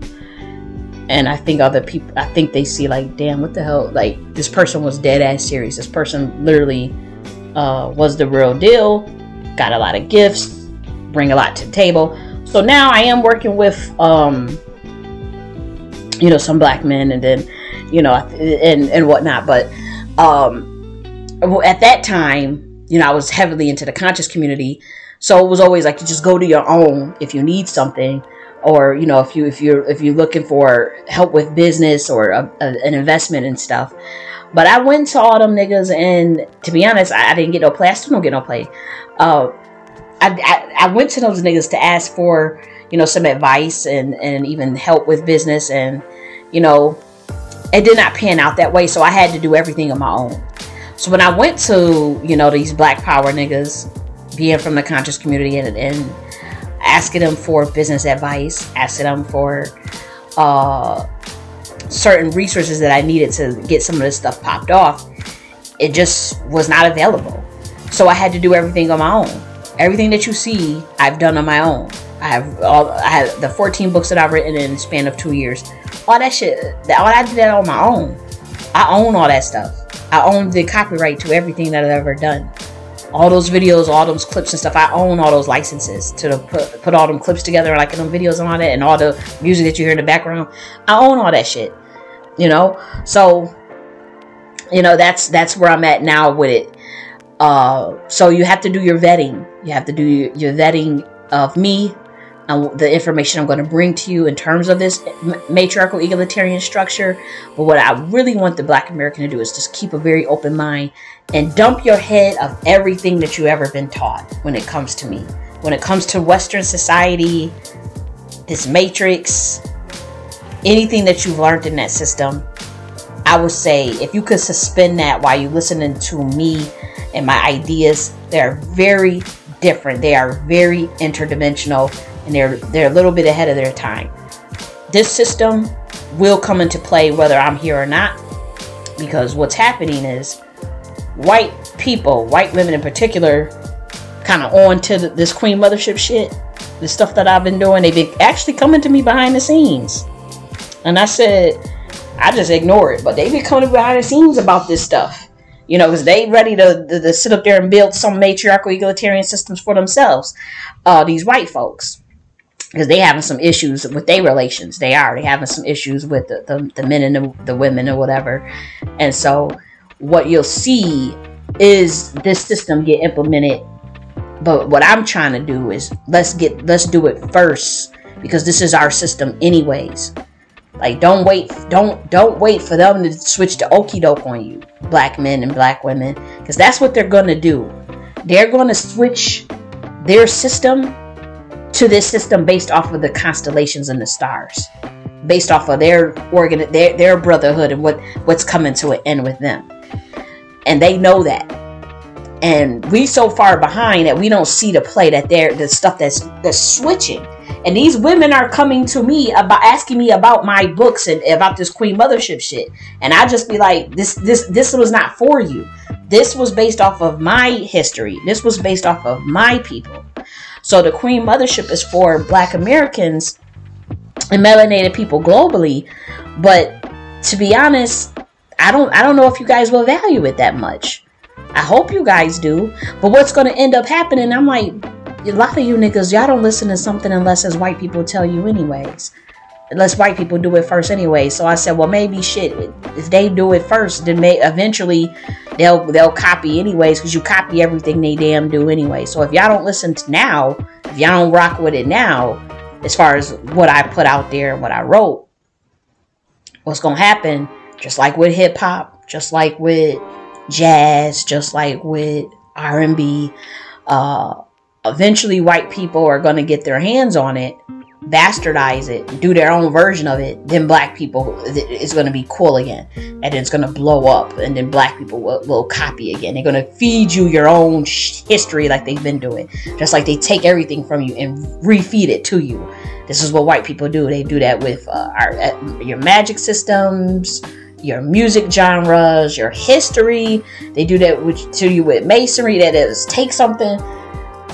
Speaker 1: and I think other people, I think they see like, damn, what the hell? Like this person was dead ass serious. This person literally uh, was the real deal. Got a lot of gifts, bring a lot to the table. So now I am working with, um, you know, some black men, and then, you know, and and whatnot. But um, at that time, you know, I was heavily into the conscious community, so it was always like you just go to your own if you need something or you know if you if you're if you're looking for help with business or a, a, an investment and stuff. But i went to all them niggas and to be honest i, I didn't get no play. I still don't get no play. Uh, I, I, I went to those niggas to ask for you know some advice and and even help with business and you know it did not pan out that way. So i had to do everything on my own. So when i went to you know these black power niggas being from the conscious community and, and asking them for business advice, asking them for uh, certain resources that I needed to get some of this stuff popped off, it just was not available. So I had to do everything on my own. Everything that you see, I've done on my own. I have all I have the 14 books that I've written in the span of two years. All that shit, all I did that on my own. I own all that stuff. I own the copyright to everything that I've ever done all those videos, all those clips and stuff. I own all those licenses to put put all them clips together, like in them videos and all that, and all the music that you hear in the background. I own all that shit, you know. So, you know, that's that's where I'm at now with it. Uh, so you have to do your vetting. You have to do your, your vetting of me and the information I'm going to bring to you in terms of this matriarchal egalitarian structure. But what I really want the Black American to do is just keep a very open mind and dump your head of everything that you've ever been taught when it comes to me. When it comes to Western society, this matrix, anything that you've learned in that system, I would say if you could suspend that while you're listening to me and my ideas, they're very different. They are very interdimensional and they're they're a little bit ahead of their time. This system will come into play whether I'm here or not because what's happening is white people, white women in particular, kind of on to the, this queen mothership shit, the stuff that I've been doing. They've been actually coming to me behind the scenes, and I said I just ignore it, but they been coming behind the scenes about this stuff. You know, because they ready to, to, to, sit up there and build some matriarchal egalitarian systems for themselves. Uh, these white folks because they having some issues with their relations. They are. They having some issues with the, the, the men and the, the women or whatever. And so what you'll see is this system get implemented but what i'm trying to do is let's get let's do it first because this is our system anyways like don't wait don't don't wait for them to switch to okie doke on you black men and black women because that's what they're gonna do they're gonna switch their system to this system based off of the constellations and the stars based off of their organ their, their brotherhood and what what's coming to an end with them. And they know that. And we so far behind that we don't see the play that they're the stuff that's that's switching. And these women are coming to me about asking me about my books and about this queen mothership shit. And i just be like this this this was not for you. This was based off of my history. This was based off of my people So the Queen Mothership is for Black Americans and melanated people globally. But to be honest, I don't I don't know if you guys will value it that much. I hope you guys do. But what's gonna end up happening, I'm like, a lot of you niggas, y'all don't listen to something unless as white people tell you anyways. Unless white people do it first anyway. So I said, well maybe shit. If they do it first, then may eventually they'll they'll copy anyways, because you copy everything they damn do anyway. So if y'all don't listen to now, if y'all don't rock with it now, as far as what I put out there and what I wrote, what's gonna happen, just like with hip hop, just like with jazz, just like with R and B, uh, eventually white people are gonna get their hands on it bastardize it, do their own version of it, then black people is going to be cool again, and it's going to blow up, and then black people will, will copy again. They're going to feed you your own history like they've been doing, just like they take everything from you and refeed it to you. This is what white people do. They do that with uh, our uh, your magic systems, your music genres, your history. They do that with, to you with masonry. That is take something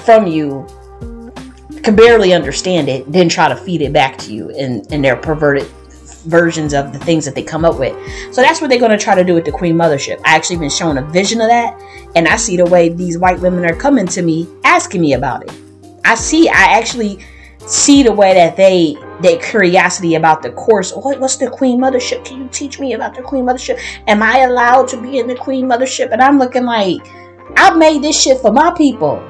Speaker 1: from you can barely understand it, then try to feed it back to you in, in their perverted versions of the things that they come up with. So that's what they're going to try to do with the Queen Mothership. I actually been shown a vision of that, and I see the way these white women are coming to me asking me about it. I see, I actually see the way that they their curiosity about the course. Oh, what, what's the Queen Mothership? Can you teach me about the Queen Mothership? Am I allowed to be in the Queen Mothership? And I'm looking like, I've made this shit for my people.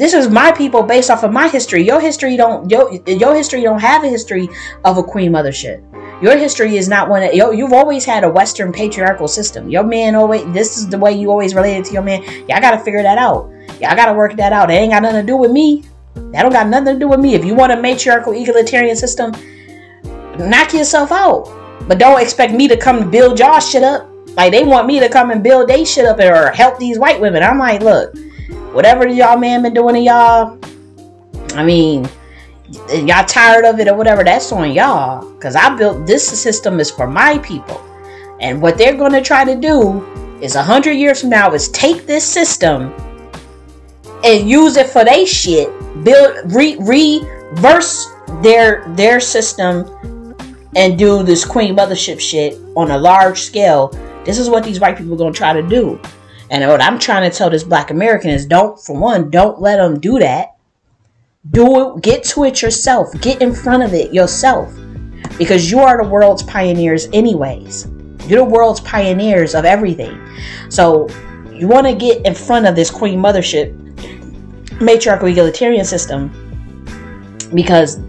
Speaker 1: This is my people based off of my history. Your history don't your, your history don't have a history of a queen mothership. Your history is not one. Of, you've always had a Western patriarchal system. Your man always. This is the way you always related to your man. Y'all got to figure that out. Y'all got to work that out. It ain't got nothing to do with me. That don't got nothing to do with me. If you want a matriarchal egalitarian system, knock yourself out. But don't expect me to come build y'all shit up. Like they want me to come and build they shit up or help these white women. I'm like, look, whatever y'all man been doing to y'all, I mean, y'all tired of it or whatever, that's on y'all. Because I built this system is for my people. And what they're going to try to do is a hundred years from now is take this system and use it for their shit, build re reverse their their system and do this queen mothership shit on a large scale. This is what these white people are gonna try to do. And what I'm trying to tell this black American is don't, for one, don't let them do that. Do it, get to it yourself. Get in front of it yourself. Because you are the world's pioneers, anyways. You're the world's pioneers of everything. So you want to get in front of this queen mothership, matriarchal egalitarian system, because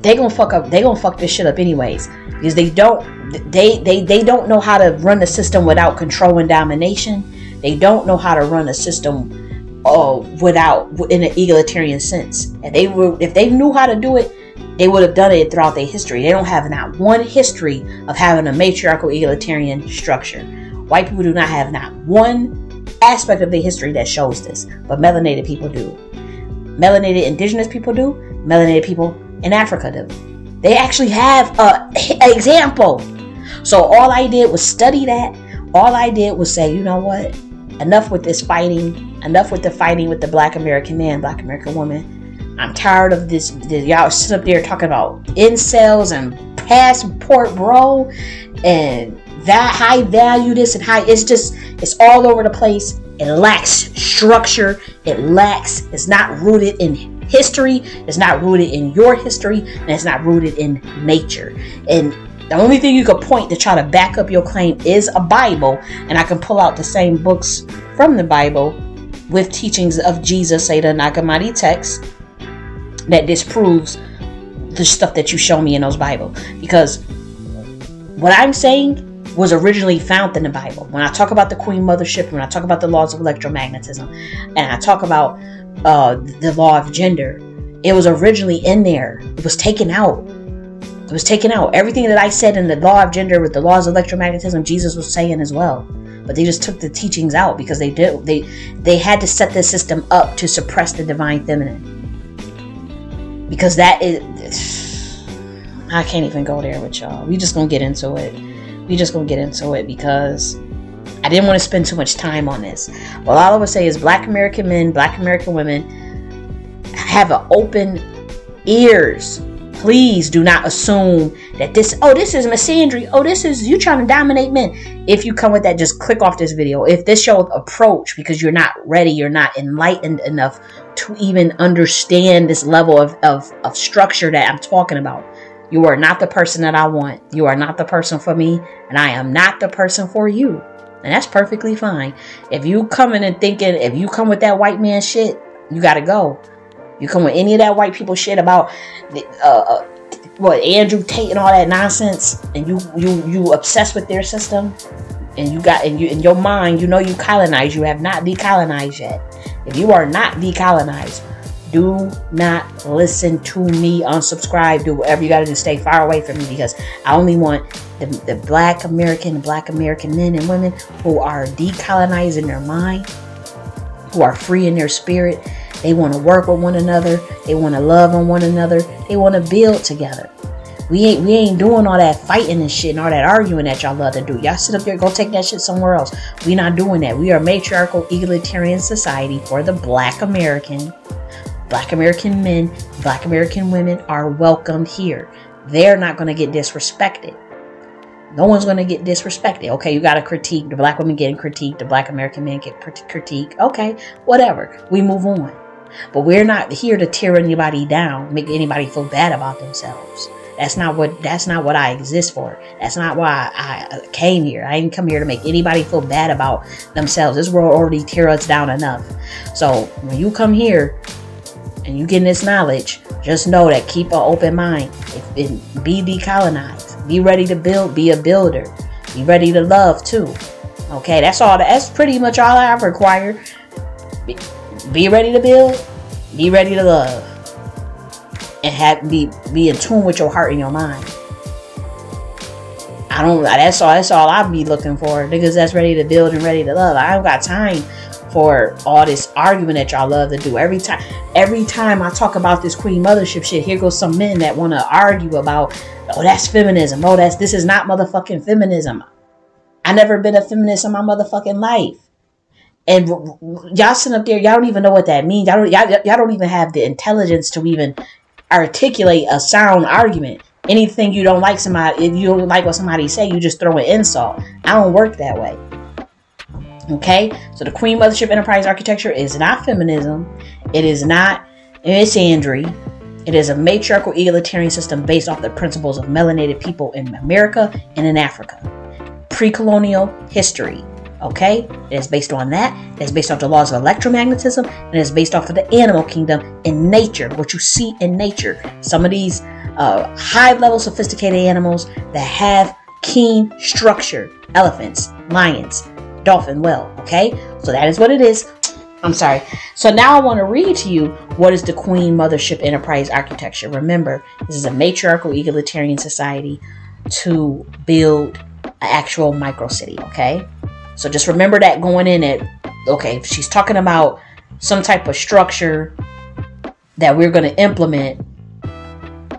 Speaker 1: they gonna fuck up. They gonna fuck this shit up anyways. Because they don't. They they they don't know how to run the system without control and domination they don't know how to run a system uh, without in an egalitarian sense. And they were if they knew how to do it, they would have done it throughout their history. They don't have not one history of having a matriarchal egalitarian structure. White people do not have not one aspect of their history that shows this, but melanated people do. Melanated indigenous people do. Melanated people in Africa do. They actually have a example. So all I did was study that. All I did was say, you know what? Enough with this fighting. Enough with the fighting with the black American man, black American woman. I'm tired of this. this y'all sit up there talking about incels and passport bro and that high value this and high. It's just, it's all over the place. It lacks structure. It lacks, it's not rooted in history. It's not rooted in your history. And it's not rooted in nature. And the only thing you could point to try to back up your claim is a Bible, and I can pull out the same books from the Bible with teachings of Jesus, say the Nag Hammadi text, that disproves the stuff that you show me in those Bible. Because what I'm saying was originally found in the Bible. When I talk about the Queen Mothership, when I talk about the laws of electromagnetism, and I talk about uh, the law of gender, it was originally in there. It was taken out it was taken out. Everything that I said in the law of gender with the laws of electromagnetism, Jesus was saying as well. But they just took the teachings out because they did they they had to set the system up to suppress the divine feminine. Because that is I can't even go there with y'all. We just gonna get into it. We just gonna get into it because I didn't want to spend too much time on this. Well, all I would say is black American men, black American women have an open ears. Please do not assume that this, oh, this is misandry. Oh, this is you trying to dominate men. If you come with that, just click off this video. If this shows approach because you're not ready, you're not enlightened enough to even understand this level of, of, of structure that I'm talking about. You are not the person that I want. You are not the person for me, and I am not the person for you. And that's perfectly fine. If you come in and thinking, if you come with that white man shit, you gotta go. You come with any of that white people shit about uh, uh, what Andrew Tate and all that nonsense, and you you you obsessed with their system, and you got in you in your mind, you know you colonized. You have not decolonized yet. If you are not decolonized, do not listen to me. Unsubscribe. Do whatever you got to do. Stay far away from me because I only want the, the Black American, Black American men and women who are decolonizing their mind, who are free in their spirit, they want to work with one another. They want to love on one another. They want to build together. We ain't we ain't doing all that fighting and shit and all that arguing that y'all love to do. Y'all sit up there, go take that shit somewhere else. We not doing that. We are matriarchal egalitarian society for the black American. Black American men, black American women are welcome here. They're not going to get disrespected. No one's going to get disrespected. Okay, you got to critique. The black women getting critiqued. The black American men get critiqued. Okay, whatever. We move on. But we're not here to tear anybody down, make anybody feel bad about themselves. That's not what that's not what I exist for. That's not why I uh, came here. I didn't come here to make anybody feel bad about themselves. This world already tear us down enough. So when you come here and you get this knowledge, just know that keep an open mind. If, be decolonized. Be ready to build. Be a builder. Be ready to love too. Okay, that's all. That's pretty much all I require. Be, ready to build, be ready to love, and have be be in tune with your heart and your mind. I don't. That's all. That's all I be looking for. Niggas that's ready to build and ready to love. I don't got time for all this arguing that y'all love to do. Every time, every time I talk about this queen mothership shit, here goes some men that want to argue about, oh, that's feminism. Oh, that's this is not motherfucking feminism. I never been a feminist in my motherfucking life and y'all sitting up there, y'all don't even know what that means. Y'all don't, y'all, y'all don't even have the intelligence to even articulate a sound argument. Anything you don't like somebody, if you don't like what somebody say, you just throw an insult. I don't work that way. Okay, so the Queen Mothership Enterprise architecture is not feminism. It is not misandry. It is a matriarchal egalitarian system based off the principles of melanated people in America and in Africa. Pre-colonial history Okay, it is based on that. It is based off the laws of electromagnetism, and it is based off of the animal kingdom in nature, what you see in nature. Some of these uh, high level sophisticated animals that have keen structure elephants, lions, dolphin, well, okay? So that is what it is. I'm sorry. So now I want to read to you what is the Queen Mothership Enterprise architecture. Remember, this is a matriarchal egalitarian society to build an actual micro city, okay? So just remember that going in it. Okay, she's talking about some type of structure that we're going to implement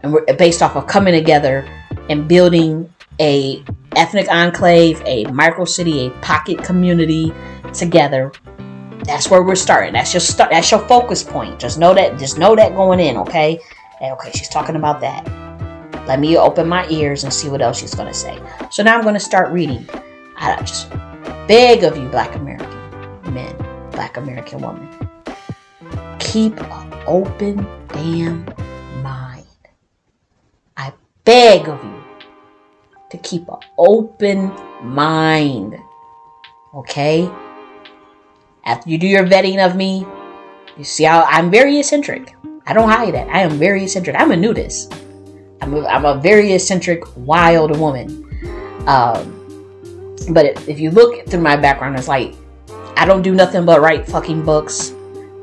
Speaker 1: and we're based off of coming together and building a ethnic enclave, a micro city, a pocket community together. That's where we're starting. That's your start, that's your focus point. Just know that just know that going in, okay? And okay, she's talking about that. Let me open my ears and see what else she's going to say. So now I'm going to start reading. I just beg of you, black American men, black American women, keep an open damn mind. I beg of you to keep an open mind. Okay? After you do your vetting of me, you see how I'm very eccentric. I don't hide that. I am very eccentric. I'm a nudist. I'm a, I'm a very eccentric, wild woman. Um, but if you look through my background, it's like I don't do nothing but write fucking books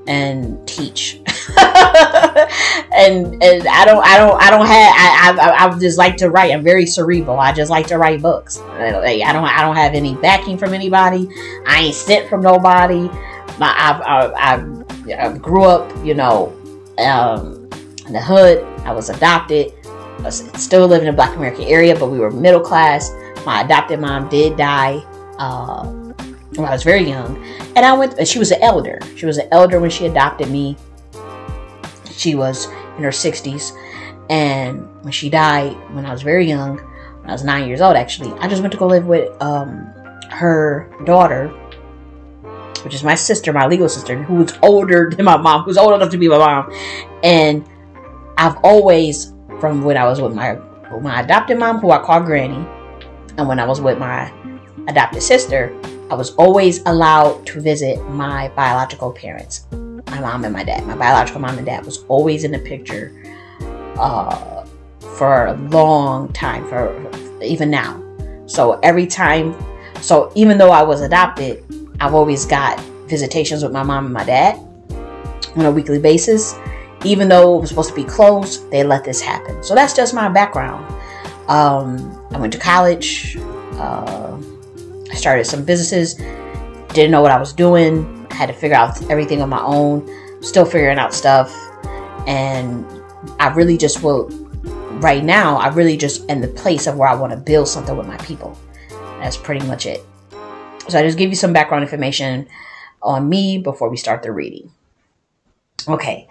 Speaker 1: and teach. and and I don't I don't I don't have I, I I just like to write. I'm very cerebral. I just like to write books. I don't I don't have any backing from anybody. I ain't sent from nobody. My I I, I, I grew up you know um, in the hood. I was adopted. I was still living in a Black American area, but we were middle class. My adopted mom did die uh, when I was very young, and I went. She was an elder. She was an elder when she adopted me. She was in her 60s. And when she died, when I was very young, when I was nine years old, actually, I just went to go live with um, her daughter, which is my sister, my legal sister, who's older than my mom, who's old enough to be my mom. And I've always, from when I was with my with my adopted mom, who I call Granny, and when I was with my adopted sister, I was always allowed to visit my biological parents, my mom and my dad. My biological mom and dad was always in the picture uh, for a long time, for even now. So every time, so even though I was adopted, I've always got visitations with my mom and my dad on a weekly basis. Even though it was supposed to be closed, they let this happen. So that's just my background. Um, I went to college. Uh, I started some businesses. Didn't know what I was doing. I had to figure out everything on my own. Still figuring out stuff. And I really just will, right now, I really just in the place of where I want to build something with my people. That's pretty much it. So I just give you some background information on me before we start the reading. Okay.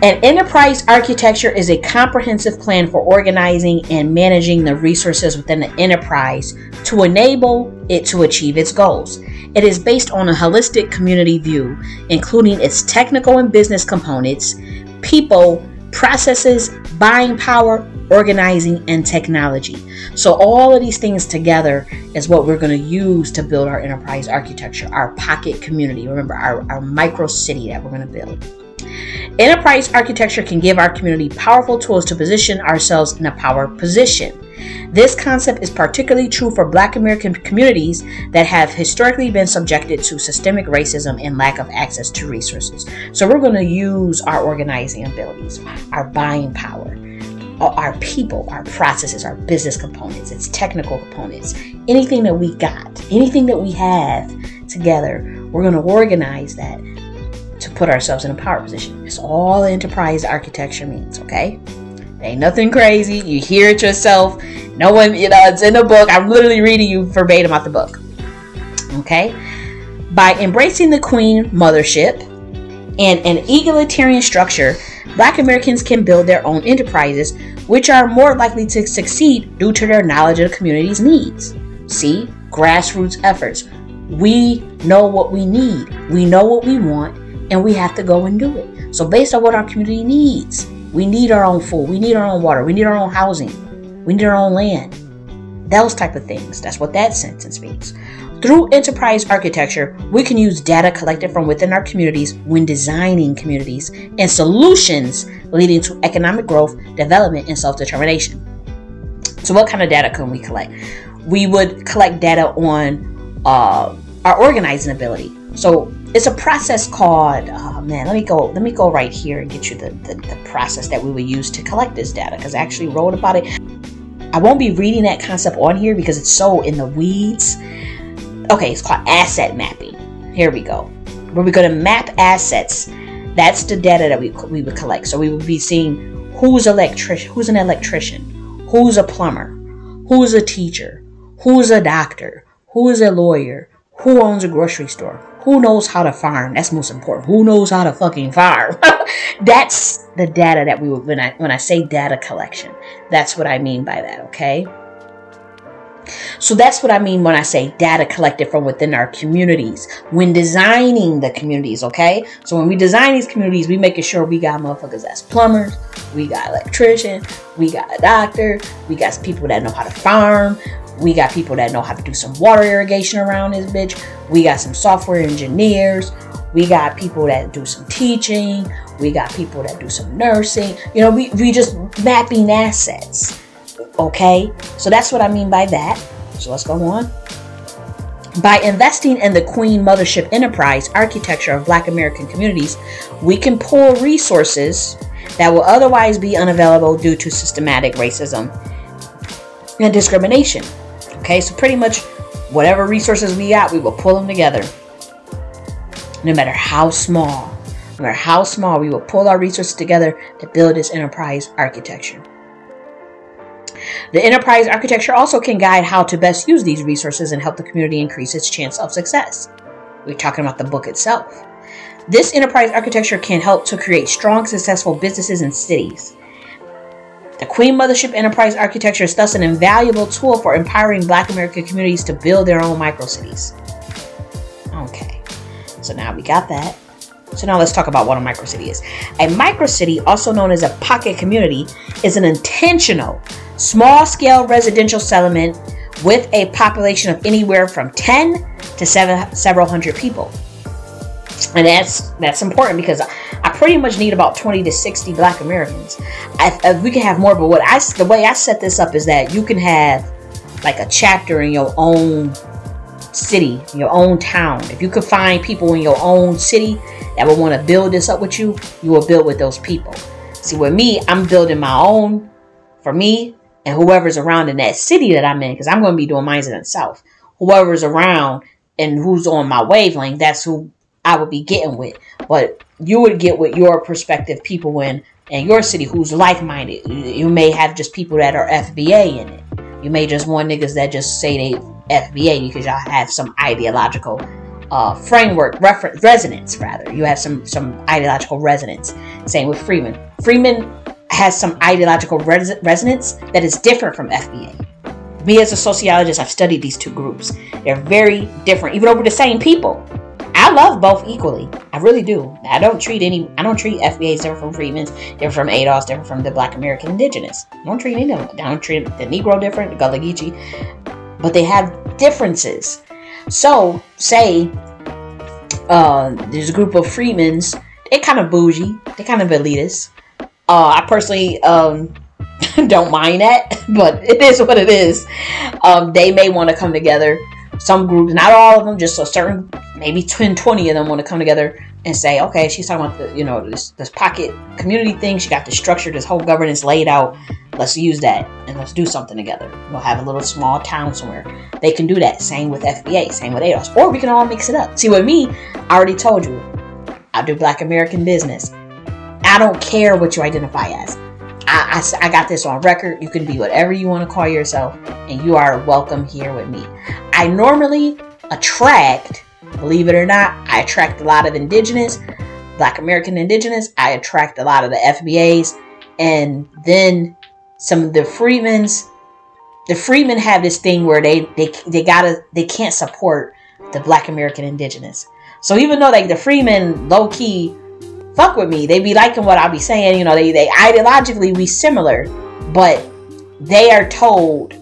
Speaker 1: An enterprise architecture is a comprehensive plan for organizing and managing the resources within the enterprise to enable it to achieve its goals. It is based on a holistic community view, including its technical and business components, people, processes, buying power, organizing, and technology. So, all of these things together is what we're going to use to build our enterprise architecture, our pocket community. Remember, our, our micro city that we're going to build. Enterprise architecture can give our community powerful tools to position ourselves in a power position. This concept is particularly true for Black American communities that have historically been subjected to systemic racism and lack of access to resources. So, we're going to use our organizing abilities, our buying power, our people, our processes, our business components, its technical components, anything that we got, anything that we have together, we're going to organize that to put ourselves in a power position. It's all enterprise architecture means, okay? Ain't nothing crazy. You hear it yourself. No one, you know, it's in the book. I'm literally reading you verbatim out the book. Okay? By embracing the Queen mothership and an egalitarian structure, Black Americans can build their own enterprises, which are more likely to succeed due to their knowledge of the community's needs. See? Grassroots efforts. We know what we need, we know what we want, and we have to go and do it. So, based on what our community needs, we need our own food. We need our own water. We need our own housing. We need our own land. Those type of things. That's what that sentence means. Through enterprise architecture, we can use data collected from within our communities when designing communities and solutions leading to economic growth, development, and self determination. So, what kind of data can we collect? We would collect data on uh, our organizing ability. So, it's a process called oh man let me go let me go right here and get you the, the, the process that we would use to collect this data because i actually wrote about it. I won't be reading that concept on here because it's so in the weeds. Okay it's called asset mapping. Here we go. Where we're going to map assets that's the data that we, we would collect. So we would be seeing who's electrician who's an electrician who's a plumber who's a teacher who's a doctor who's a lawyer who owns a grocery store who knows how to farm? That's most important. Who knows how to fucking farm? that's the data that we would when I when I say data collection. That's what I mean by that, okay? So that's what I mean when I say data collected from within our communities when designing the communities, okay? So when we design these communities, we making sure we got motherfuckers that's plumbers, we got electrician, we got a doctor, we got people that know how to farm, we got people that know how to do some water irrigation around this bitch. We got some software engineers. We got people that do some teaching. We got people that do some nursing. You know, we, we just mapping assets. Okay? So that's what I mean by that. So let's go on. By investing in the Queen Mothership Enterprise architecture of Black American communities, we can pull resources that will otherwise be unavailable due to systematic racism and discrimination. Okay, so pretty much whatever resources we got, we will pull them together. No matter how small, no matter how small, we will pull our resources together to build this enterprise architecture. The enterprise architecture also can guide how to best use these resources and help the community increase its chance of success. We're talking about the book itself. This enterprise architecture can help to create strong, successful businesses and cities. The Queen Mothership Enterprise architecture is thus an invaluable tool for empowering Black American communities to build their own microcities. Okay, so now we got that. So now let's talk about what a microcity is. A microcity, also known as a pocket community, is an intentional, small-scale residential settlement with a population of anywhere from 10 to seven, several hundred people. And that's that's important because I pretty much need about 20 to 60 Black Americans. I, we can have more, but what I the way I set this up is that you can have like a chapter in your own city, your own town. If you could find people in your own city that would want to build this up with you, you will build with those people. See, with me, I'm building my own for me and whoever's around in that city that I'm in, because I'm going to be doing mines in south. Whoever's around and who's on my wavelength, that's who I would be getting with. But you would get with your perspective people in in your city who's like-minded. You may have just people that are FBA in it. You may just want niggas that just say they FBA because y'all have some ideological uh, framework reference resonance rather. You have some some ideological resonance. Same with Freedmen. Freedmen has some ideological res- resonance that is different from FBA. Me as a sociologist, I've studied these two groups. They're very different, even over the same people. I love both equally. I really do. I don't treat any. I don't treat FBAs different from Freedmen's, different from ADOS, different from the Black American Indigenous. I don't treat any of them. I don't treat the Negro different, the Gullah Geechee, but they have differences. So, say uh, there's a group of Freedmen's. They're kind of bougie. They're kind of elitist. Uh, I personally um, don't mind that, but it is what it is. Um, they may want to come together. Some groups, not all of them, just a certain, maybe 10, 20 of them want to come together and say, okay, she's talking about the, you know, this, this pocket community thing. She got the structure, this whole governance laid out. Let's use that and let's do something together. We'll have a little small town somewhere. They can do that. Same with FBA, same with ADOS. Or we can all mix it up. See, with me, I already told you, I do Black American business. I don't care what you identify as. I, I, I, got this on record. You can be whatever you want to call yourself, and you are welcome here with me. I normally attract, believe it or not, I attract a lot of indigenous, black American indigenous. I attract a lot of the FBAs, and then some of the Freedmen's. The Freedmen have this thing where they they they gotta they can't support the black American indigenous. So even though like the Freedmen low key fuck with me. They be liking what I be saying. You know, they, they ideologically we similar, but they are told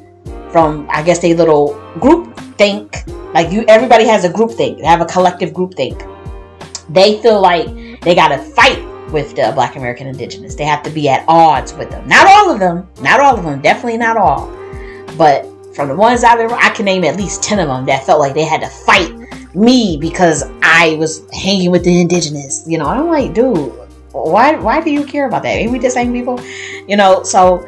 Speaker 1: from I guess they little group think like you. Everybody has a group think. They have a collective group think. They feel like they gotta fight with the Black American Indigenous. They have to be at odds with them. Not all of them. Not all of them. Definitely not all. But from the ones I've ever, I can name at least ten of them that felt like they had to fight me because I was hanging with the indigenous. You know, I'm like, dude, why why do you care about that? Ain't we the same people? You know, so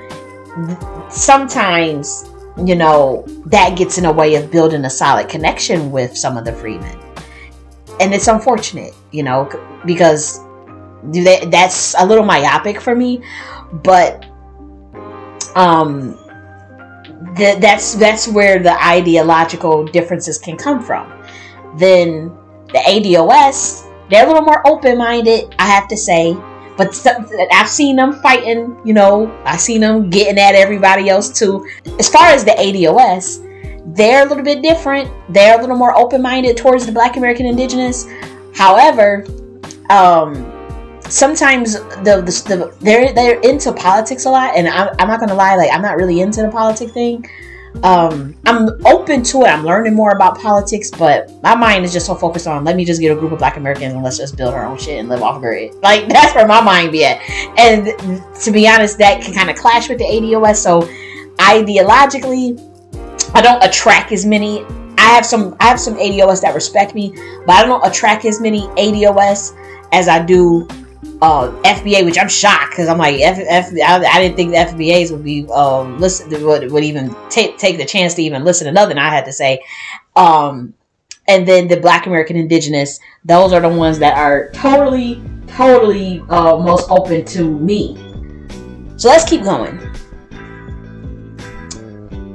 Speaker 1: sometimes, you know, that gets in a way of building a solid connection with some of the freedmen. And it's unfortunate, you know, because that that's a little myopic for me, but um that's that's where the ideological differences can come from then the ADOS, they're a little more open minded, I have to say. But I've seen them fighting, you know, I've seen them getting at everybody else too. As far as the ADOS, they're a little bit different. They're a little more open minded towards the Black American Indigenous. However, um, sometimes the, the, the, they're they're into politics a lot, and I'm, I'm not gonna lie, like I'm not really into the politic thing um, I'm open to it. I'm learning more about politics, but my mind is just so focused on let me just get a group of Black Americans and let's just build our own shit and live off grid. Like that's where my mind be at. And to be honest, that can kind of clash with the ADOS. So ideologically, I don't attract as many. I have some I have some ADOS that respect me, but I don't attract as many ADOS as I do uh, FBA, which I'm shocked because I'm like, F, F, I, I didn't think the FBAs would be um, listen would, would even take take the chance to even listen to nothing I had to say. Um, and then the Black American Indigenous, those are the ones that are totally, totally uh, most open to me. So let's keep going.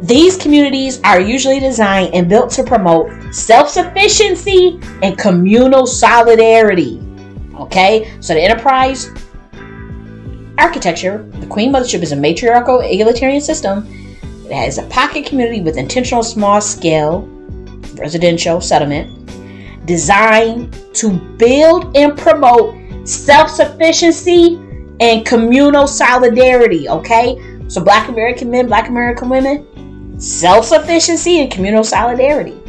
Speaker 1: These communities are usually designed and built to promote self sufficiency and communal solidarity Okay, so the enterprise architecture, the Queen Mothership is a matriarchal egalitarian system It has a pocket community with intentional small scale residential settlement designed to build and promote self sufficiency and communal solidarity. Okay, so Black American men, Black American women, self sufficiency and communal solidarity.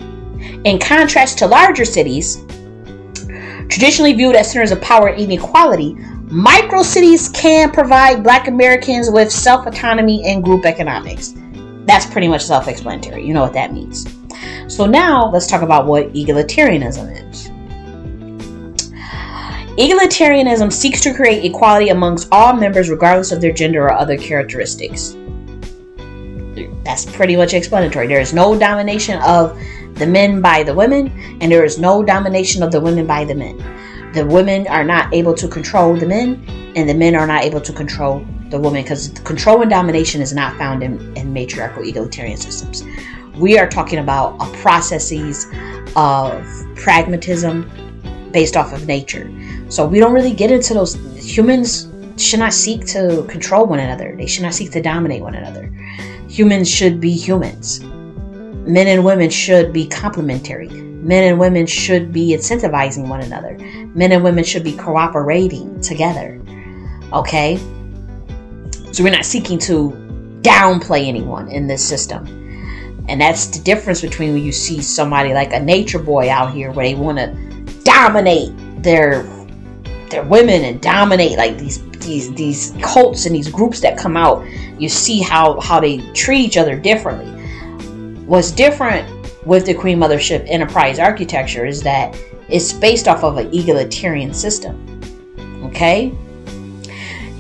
Speaker 1: In contrast to larger cities, traditionally viewed as centers of power and inequality, micro cities can provide Black Americans with self autonomy and group economics. That's pretty much self explanatory. You know what that means. So now let's talk about what egalitarianism is. Egalitarianism seeks to create equality amongst all members regardless of their gender or other characteristics. That's pretty much explanatory. There is no domination of the men by the women, and there is no domination of the women by the men. The women are not able to control the men, and the men are not able to control the women because control and domination is not found in, in matriarchal egalitarian systems. We are talking about processes of pragmatism based off of nature. So we don't really get into those. Humans should not seek to control one another, they should not seek to dominate one another. Humans should be humans men and women should be complementary. Men and women should be incentivizing one another. Men and women should be cooperating together. Okay? So we're not seeking to downplay anyone in this system. And that's the difference between when you see somebody like a nature boy out here where they want to dominate their their women and dominate like these these these cults and these groups that come out. You see how how they treat each other differently What's different with the Queen Mothership Enterprise architecture is that it's based off of an egalitarian system. Okay?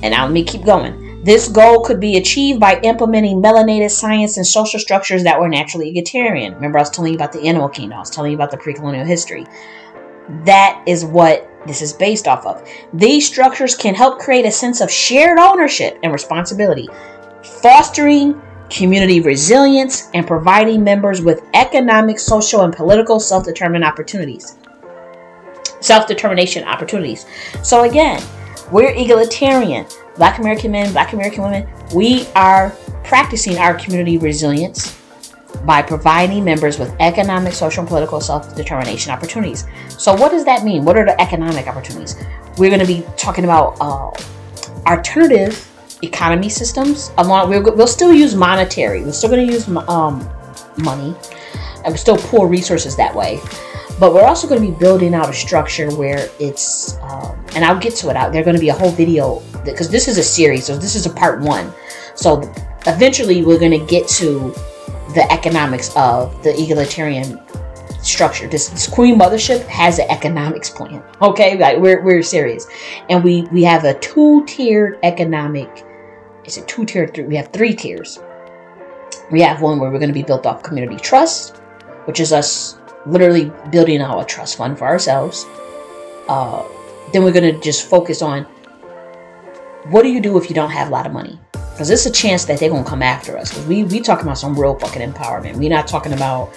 Speaker 1: And now let me keep going. This goal could be achieved by implementing melanated science and social structures that were naturally egalitarian. Remember, I was telling you about the animal kingdom, I was telling you about the pre colonial history. That is what this is based off of. These structures can help create a sense of shared ownership and responsibility, fostering community resilience, and providing members with economic, social, and political self determined opportunities. Self determination opportunities. So, again, we're egalitarian. Black American men, Black American women, we are practicing our community resilience by providing members with economic, social, and political self determination opportunities. So, what does that mean? What are the economic opportunities? We're going to be talking about uh, alternative economy systems. Along, we'll, we'll still use monetary. We're still going to use um, money, and we still pool resources that way. But we're also going to be building out a structure where it's, um, and I'll get to it out. There's going to be a whole video because this is a series, so this is a part one. So eventually, we're going to get to the economics of the egalitarian structure. This, this, Queen Mothership has an economics plan. Okay, like we're, we're serious, and we we have a two tiered economic it's a two tier. three? We have three tiers. We have one where we're going to be built off community trust, which is us literally building out a trust fund for ourselves. Uh, then we're going to just focus on what do you do if you don't have a lot of money? Because it's a chance that they're going to come after us. Because we, we talking about some real fucking empowerment. We're not talking about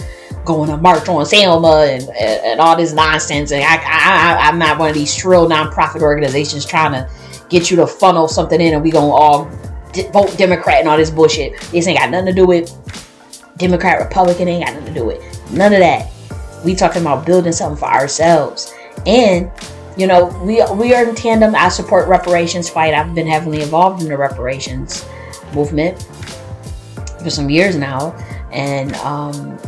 Speaker 1: going to march on Selma and, and, and all this nonsense. And I, I, I, I'm not one of these shrill nonprofit organizations trying to get you to funnel something in and we going to all vote Democrat and all this bullshit. This ain't got nothing to do with Democrat, Republican, ain't got nothing to do with none of that. We talking about building something for ourselves. And, you know, we we are in tandem. I support reparations fight. I've been heavily involved in the reparations movement for some years now. And um,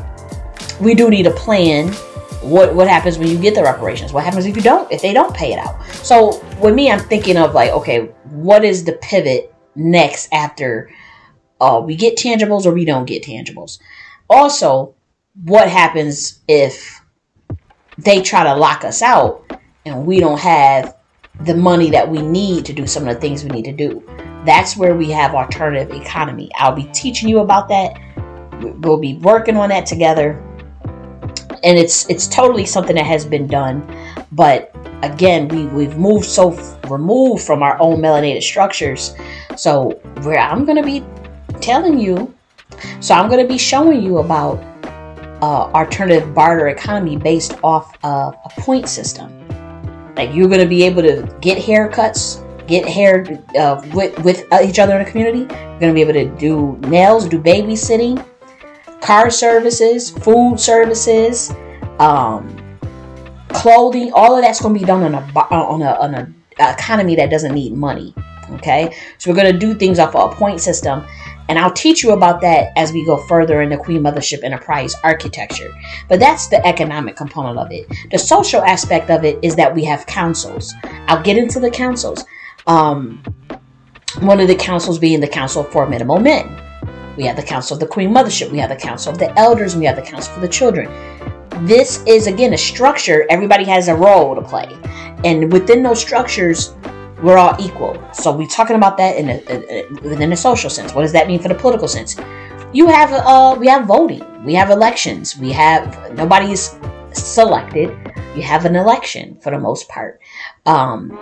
Speaker 1: we do need a plan what what happens when you get the reparations what happens if you don't if they don't pay it out so with me i'm thinking of like okay what is the pivot next after uh, we get tangibles or we don't get tangibles. Also, what happens if they try to lock us out and we don't have the money that we need to do some of the things we need to do? That's where we have alternative economy. I'll be teaching you about that. We'll be working on that together. And it's it's totally something that has been done, but again, we, we've moved so removed from our own melanated structures. So, where I'm going to be telling you, so I'm going to be showing you about uh, alternative barter economy based off of a point system. Like you're going to be able to get haircuts, get hair uh, with with each other in the community. You're going to be able to do nails, do babysitting, car services, food services, um, clothing. All of that's going to be done on a on a on a economy that doesn't need money. Okay, so we're going to do things off of a point system and I'll teach you about that as we go further in the Queen Mothership Enterprise architecture. But that's the economic component of it. The social aspect of it is that we have councils. I'll get into the councils. Um, one of the councils being the Council for Formidable Men. We have the Council of the Queen Mothership. We have the Council of the Elders. We have the Council for the Children. This is, again, a structure. Everybody has a role to play. And within those structures, we're all equal. So we're talking about that in a, within a social sense. What does that mean for the political sense? You have uh, we have voting, we have elections, we have nobody's selected. You have an election for the most part. Um,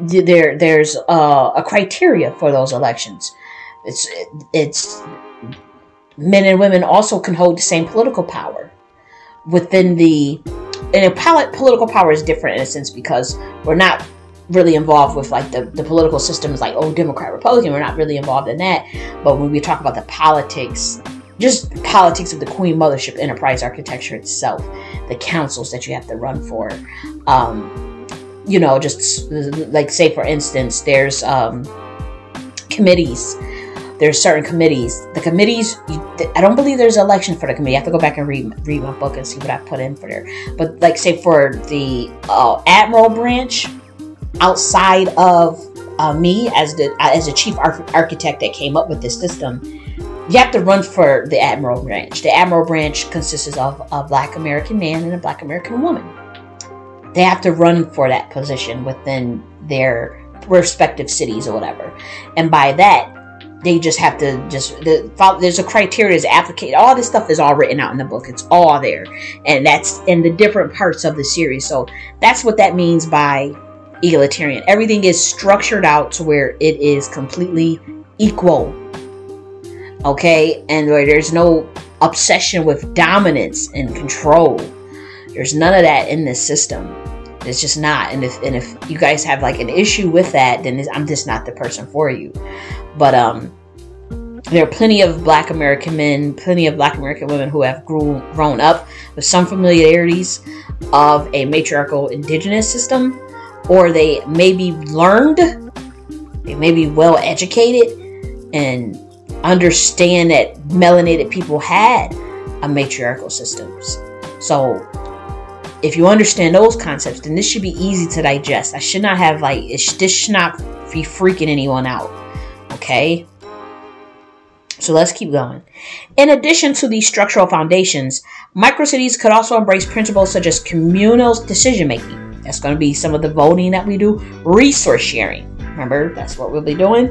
Speaker 1: there there's uh, a criteria for those elections. It's it's men and women also can hold the same political power within the and political power is different in a sense because we're not really involved with like the, the political systems like oh democrat republican we're not really involved in that. But when we talk about the politics just politics of the queen mothership enterprise architecture itself the councils that you have to run for um, you know just like say for instance there's um, committees there's certain committees the committees i don't believe there's election for the committee i have to go back and read read my book and see what i put in for there but like say for the uh, admiral branch outside of uh, me as the as a chief architect that came up with this system, you have to run for the admiral branch. The admiral branch consists of a black American man and a black American woman. They have to run for that position within their respective cities or whatever. And by that, they just have to just the there's a criteria is applicate all this stuff is all written out in the book it's all there and that's in the different parts of the series so that's what that means by egalitarian. Everything is structured out to where it is completely equal. Okay? And where there's no obsession with dominance and control. There's none of that in this system. It's just not. And if and if you guys have like an issue with that, then I'm just not the person for you. But um there are plenty of black American men, plenty of black American women who have grew, grown up with some familiarities of a matriarchal indigenous system or they maybe learned, they may be well educated and understand that melanated people had a matriarchal systems. So if you understand those concepts, then this should be easy to digest. I should not have like this should not be freaking anyone out. Okay. So let's keep going. In addition to these structural foundations, microcities could also embrace principles such as communal decision making, that's going to be some of the voting that we do. Resource sharing. Remember, that's what we'll be doing.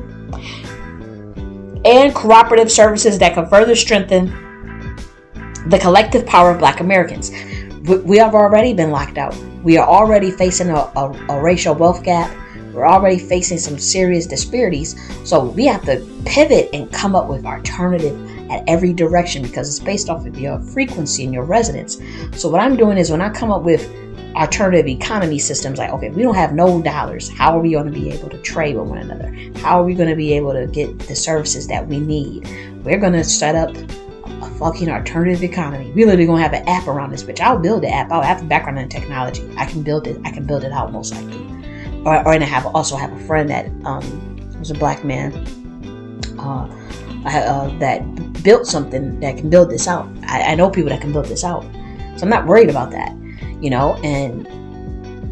Speaker 1: And cooperative services that can further strengthen the collective power of black Americans. We have already been locked out. We are already facing a, a, a racial wealth gap. We're already facing some serious disparities. So we have to pivot and come up with alternative at every direction because it's based off of your frequency and your resonance. So what I'm doing is when I come up with alternative economy systems like okay we don't have no dollars how are we going to be able to trade with one another? How are we going to be able to get the services that we need? We're going to set up a fucking alternative economy. We're literally going to have an app around this bitch. I'll build the app. I'll have the background in technology. I can build it. I can build it out most likely or, and i have also have a friend that um was a black man uh, uh, that built something that can build this out I, I know people that can build this out so i'm not worried about that you know, and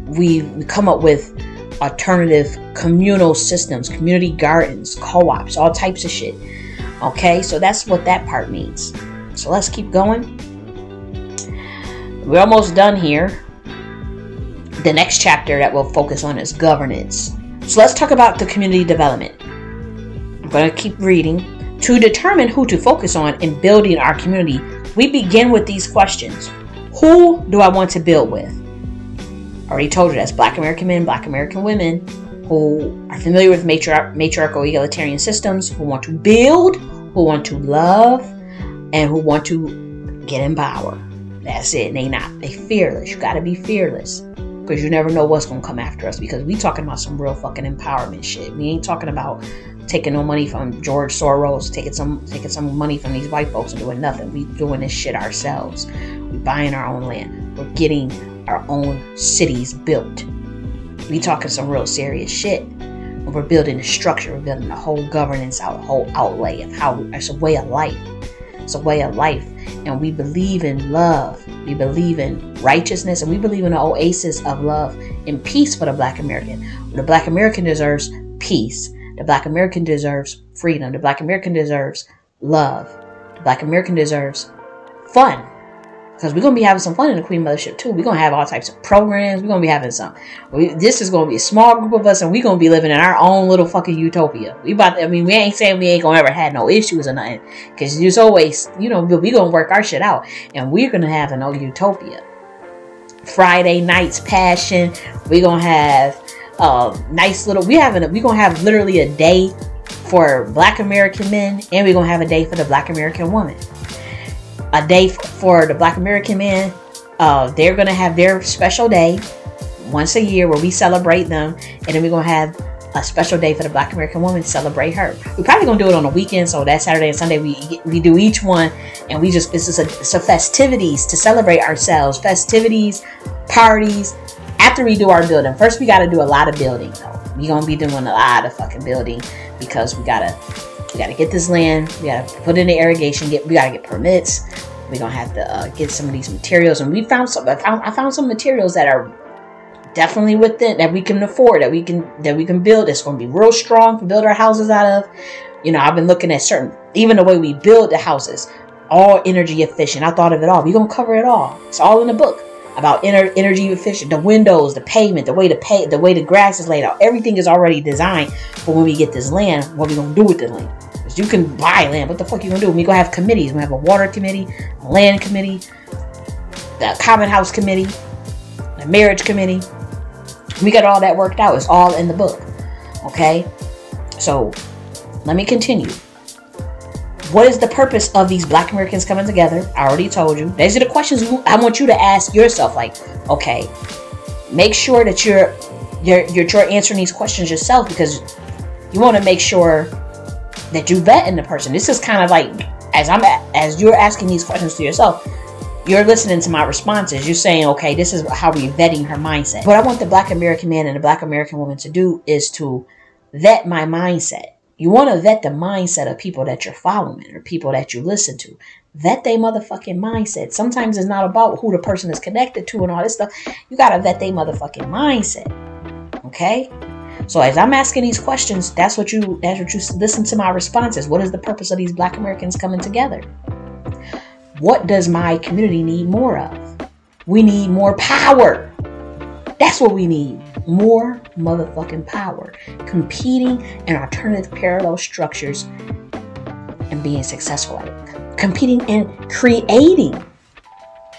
Speaker 1: we, we come up with alternative communal systems, community gardens, co ops, all types of shit. Okay, so that's what that part means. So let's keep going. We're almost done here. The next chapter that we'll focus on is governance. So let's talk about the community development. I'm going to keep reading. To determine who to focus on in building our community, we begin with these questions who do I want to build with? I already told you that's black American men, black American women who are familiar with matriarch- matriarchal egalitarian systems, who want to build, who want to love, and who want to get in power. That's it. They not. They fearless. You gotta be fearless. Because you never know what's gonna come after us. Because we talking about some real fucking empowerment shit. We ain't talking about taking no money from George Soros, taking some taking some money from these white folks and doing nothing. We doing this shit ourselves. We buying our own land. We're getting our own cities built. We talking some real serious shit. We're building a structure. We're building a whole governance out, a whole outlay of how it's a way of life. It's a way of life. And we believe in love. We believe in righteousness. And we believe in an oasis of love and peace for the black American. The black American deserves peace. The black American deserves freedom. The black American deserves love. The black American deserves fun. Because we're gonna be having some fun in the Queen Mothership too. We're gonna have all types of programs. We're gonna be having some. We, this is gonna be a small group of us, and we're gonna be living in our own little fucking utopia. We about. To, I mean, we ain't saying we ain't gonna ever have no issues or nothing, because there's always, you know, we gonna work our shit out, and we're gonna have an old utopia. Friday nights passion. We're gonna have uh, nice little. We having. A we gonna have literally a day for Black American men, and we're gonna have a day for the Black American woman a day for the Black American men. Uh, they're gonna have their special day once a year where we celebrate them, and then we're gonna have a special day for the Black American woman to celebrate her. We're probably gonna do it on the weekend, so that Saturday and Sunday we we do each one, and we just this is a, a festivities to celebrate ourselves, festivities, parties. After we do our building, first we got to do a lot of building though. We gonna be doing a lot of fucking building because we gotta we gotta get this land. We gotta put in the irrigation. Get we gotta get permits. We're gonna have to uh, get some of these materials, and we found some. I found, I found some materials that are definitely within that we can afford, that we can that we can build. It's gonna be real strong to build our houses out of. You know, I've been looking at certain, even the way we build the houses, all energy efficient. I thought of it all. We're gonna cover it all. It's all in the book about ener- energy efficient, the windows, the pavement, the way the pay, the way the grass is laid out. Everything is already designed for when we get this land. What we gonna do with the land? Because you can buy land. What the fuck you gonna do? We gonna have committees. We have a water committee, a land committee, the common house committee, the marriage committee. We got all that worked out. It's all in the book. Okay, so let me continue. What is the purpose of these black Americans coming together? I already told you. These are the questions I want you to ask yourself. Like, okay, make sure that you're you're you're, answering these questions yourself because you want to make sure that you vet in the person. This is kind of like as I'm as you're asking these questions to yourself, you're listening to my responses. You're saying, okay, this is how we're vetting her mindset. What I want the black American man and the black American woman to do is to vet my mindset. You want to vet the mindset of people that you're following or people that you listen to. Vet their motherfucking mindset. Sometimes it's not about who the person is connected to and all this stuff. You got to vet their motherfucking mindset. Okay? So as I'm asking these questions, that's what you that's what you listen to my responses. What is the purpose of these black Americans coming together? What does my community need more of? We need more power. That's what we need more motherfucking power, competing in alternative parallel structures and being successful at it, competing and creating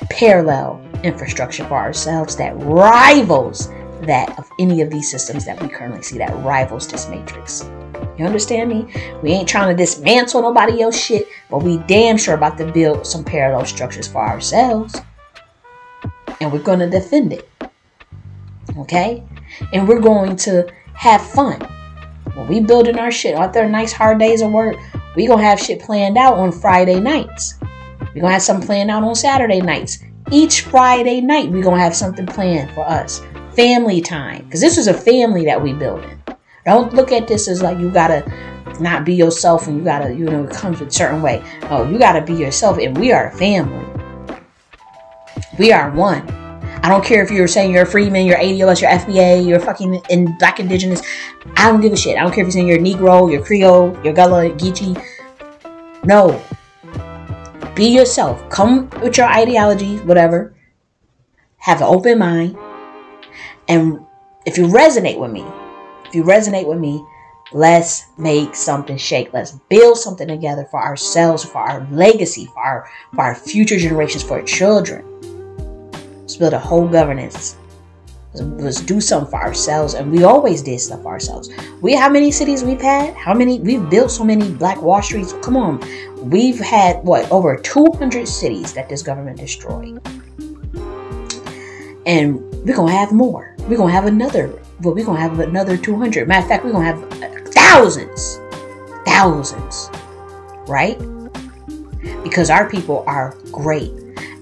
Speaker 1: parallel infrastructure for ourselves that rivals that of any of these systems that we currently see that rivals this matrix. You understand me? We ain't trying to dismantle nobody else shit, but we damn sure about to build some parallel structures for ourselves. And we're going to defend it. Okay? and we're going to have fun. When we building our shit after nice hard days of work, we gonna have shit planned out on Friday nights. we gonna have something planned out on Saturday nights. Each Friday night, we gonna have something planned for us. Family time. Because this is a family that we building. Don't look at this as like you gotta not be yourself and you gotta, you know, it comes a certain way. No, you gotta be yourself and we are a family. We are one. I don't care if you're saying you're a freedman, you're ADOS, you're FBA, you're fucking in black indigenous. I don't give a shit. I don't care if you're saying you're Negro, you're Creole, you're Gullah, Geechee. No. Be yourself. Come with your ideology, whatever. Have an open mind. And if you resonate with me, if you resonate with me, let's make something shake. Let's build something together for ourselves, for our legacy, for our for our future generations, for our children. Build a whole governance. Let's do something for ourselves. And we always did stuff for ourselves. We how many cities we've had? How many we've built so many black Wall Streets? Come on. We've had what over 200 cities that this government destroyed. and we're gonna have more. We're gonna have another. Well, we're gonna have another 200. Matter of fact, we're gonna have thousands, thousands, right? Because our people are great.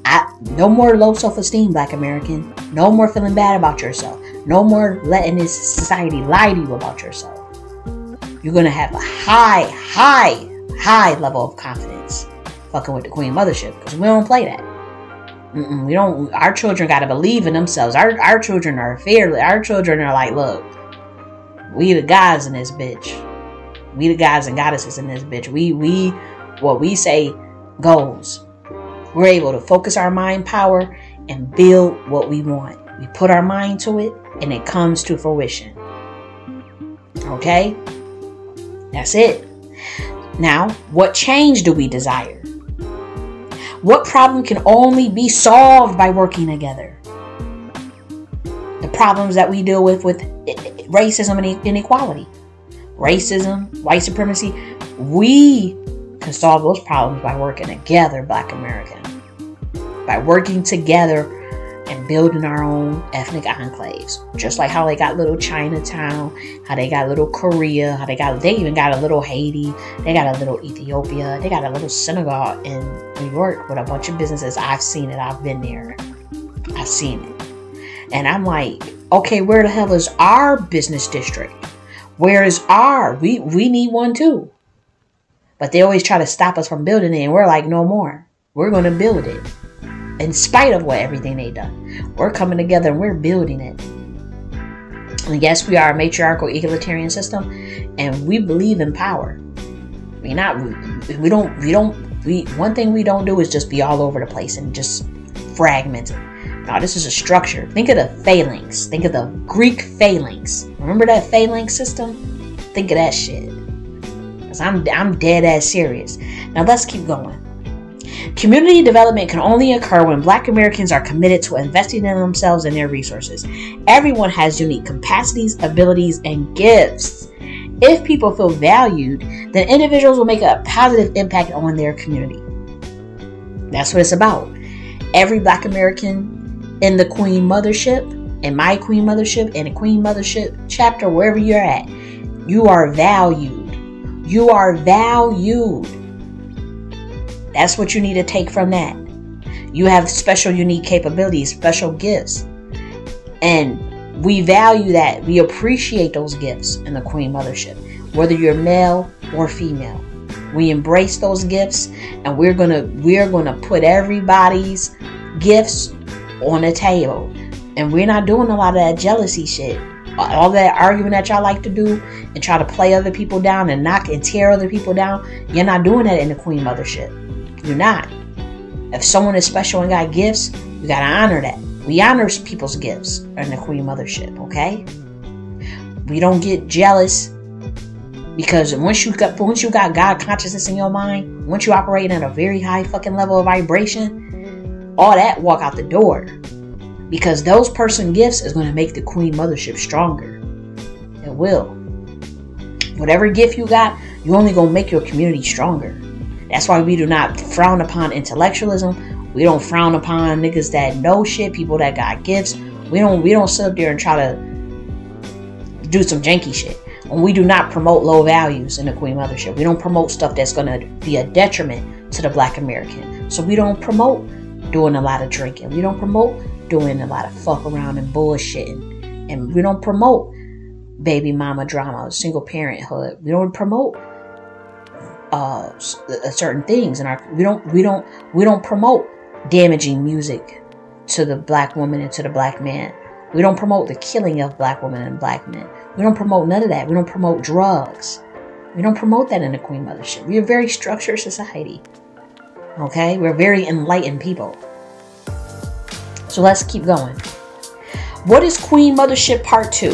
Speaker 1: I, no more low self-esteem, Black American. No more feeling bad about yourself. No more letting this society lie to you about yourself. You're gonna have a high, high, high level of confidence fucking with the Queen Mothership because we don't play that. Mm-mm, we don't. Our children got to believe in themselves. Our our children are fearless. Our children are like, look, we the guys in this bitch. We the guys and goddesses in this bitch. We we what we say goes. We're able to focus our mind power and build what we want. We put our mind to it and it comes to fruition. Okay? That's it. Now, what change do we desire? What problem can only be solved by working together? The problems that we deal with with racism and inequality, racism, white supremacy, we can solve those problems by working together, Black American. By working together and building our own ethnic enclaves. Just like how they got little Chinatown, how they got little Korea, how they got they even got a little Haiti, they got a little Ethiopia, they got a little Senegal in New York with a bunch of businesses. I've seen it, I've been there. I've seen it. And I'm like, okay, where the hell is our business district? Where is our? We we need one too. But they always try to stop us from building it, and we're like, no more. We're gonna build it in spite of what everything they done. We're coming together and we're building it. And yes, we are a matriarchal egalitarian system, and we believe in power. We not we, we don't we don't we one thing we don't do is just be all over the place and just fragmented. Now this is a structure. Think of the phalanx. Think of the Greek phalanx. Remember that phalanx system? Think of that shit. Cause I'm I'm dead ass serious. Now let's keep going. Community development can only occur when Black Americans are committed to investing in themselves and their resources. Everyone has unique capacities, abilities, and gifts. If people feel valued, then individuals will make a positive impact on their community. That's what it's about. Every Black American in the Queen Mothership, in my Queen Mothership, in a Queen Mothership chapter, wherever you're at, you are valued. You are valued. That's what you need to take from that. You have special, unique capabilities, special gifts. And we value that. We appreciate those gifts in the Queen Mothership, whether you're male or female. We embrace those gifts and we're gonna we're gonna put everybody's gifts on the table. And we're not doing a lot of that jealousy shit. All that arguing that y'all like to do and try to play other people down and knock and tear other people down, you're not doing that in the Queen Mothership. You're not. If someone is special and got gifts, you gotta honor that. We honor people's gifts in the Queen Mothership, okay? We don't get jealous because once you got once you got God consciousness in your mind, once you operate at a very high fucking level of vibration, all that walk out the door. Because those person gifts is going to make the Queen Mothership stronger. It will. Whatever gift you got, you only gonna make your community stronger. That's why we do not frown upon intellectualism. We don't frown upon niggas that know shit, people that got gifts. We don't we don't sit up there and try to do some janky shit. And we do not promote low values in the Queen Mothership. We don't promote stuff that's gonna be a detriment to the black American. So we don't promote doing a lot of drinking. We don't promote doing a lot of fuck around and bullshitting. And we don't promote baby mama drama, single parenthood. We don't promote uh, uh, certain things, and our we don't we don't we don't promote damaging music to the black woman and to the black man. We don't promote the killing of black women and black men. We don't promote none of that. We don't promote drugs. We don't promote that in the Queen Mothership. We are a very structured society. Okay? We're very enlightened people. So let's keep going. What is Queen Mothership Part 2?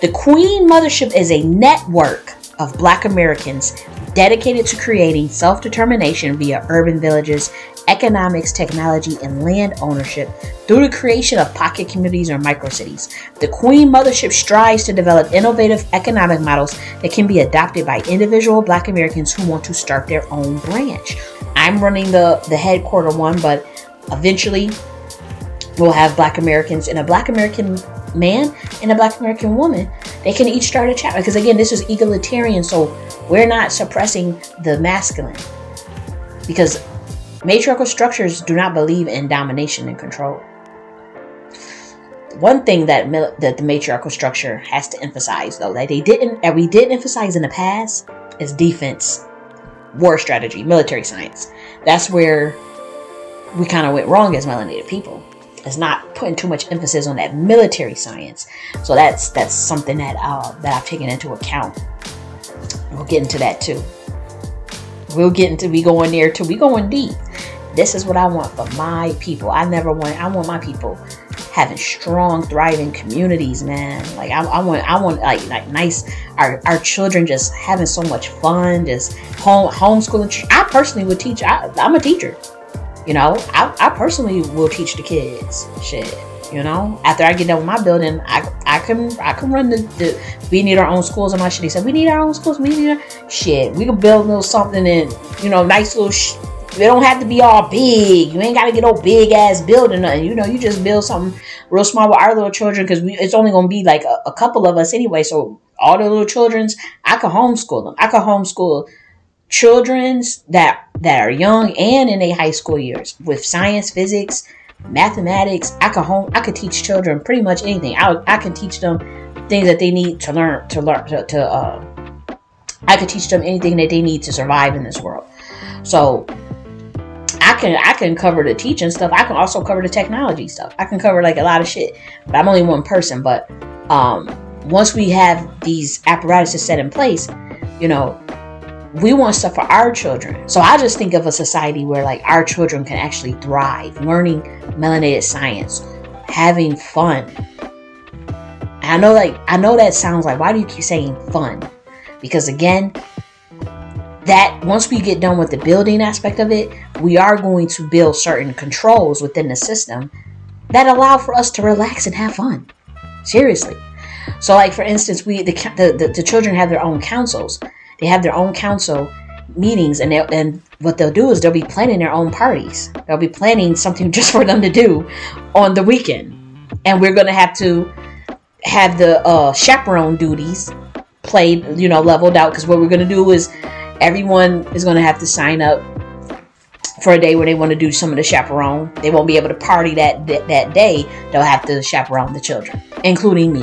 Speaker 1: The Queen Mothership is a network of black Americans dedicated to creating self determination via urban villages, economics, technology, and land ownership through the creation of pocket communities or microcities. The Queen Mothership strives to develop innovative economic models that can be adopted by individual Black Americans who want to start their own branch. I'm running the, the headquarter one, but eventually we'll have black Americans and a black American man and a black American woman. They can each start a chapter because again, this is egalitarian, so we're not suppressing the masculine because matriarchal structures do not believe in domination and control. One thing that that the matriarchal structure has to emphasize, though, that they didn't, that we did emphasize in the past, is defense, war strategy, military science. That's where we kind of went wrong as melanated people is not putting too much emphasis on that military science. So that's that's something that uh, that I've taken into account. We'll get into that too. We'll get into we going there too. We going deep. This is what I want for my people. I never want. I want my people having strong, thriving communities, man. Like I, I want, I want like like nice. Our our children just having so much fun, just home homeschooling. I personally would teach. I, I'm a teacher. You know, I, I personally will teach the kids shit. You know, after I get done with my building, I I can I can run the, the we need our own schools. And my shit, he said we need our own schools. We need our shit. We can build a little something and you know, nice little. Sh- it don't have to be all big. You ain't got to get no big ass building. Nothing. You know, you just build something real small with our little children because we it's only gonna be like a, a couple of us anyway. So all the little childrens, I could homeschool them. I could homeschool children's that that are young and in their high school years with science, physics, mathematics. I could home I could teach children pretty much anything. I I can teach them things that they need to learn to learn to, to uh, I could teach them anything that they need to survive in this world. So I can I can cover the teaching stuff. I can also cover the technology stuff. I can cover like a lot of shit. But I'm only one person. But um, once we have these apparatuses set in place, you know, we want stuff for our children. So I just think of a society where like our children can actually thrive, learning melanated science, having fun. I know like I know that sounds like why do you keep saying fun? Because again, that once we get done with the building aspect of it, we are going to build certain controls within the system that allow for us to relax and have fun. Seriously. So like for instance, we the the, the, the children have their own councils they have their own council meetings, and and what they'll do is they'll be planning their own parties. They'll be planning something just for them to do on the weekend, and we're gonna have to have the uh, chaperone duties played, you know, leveled out. Because what we're gonna do is everyone is gonna have to sign up for a day where they want to do some of the chaperone. They won't be able to party that that, that day. They'll have to chaperone the children, including me.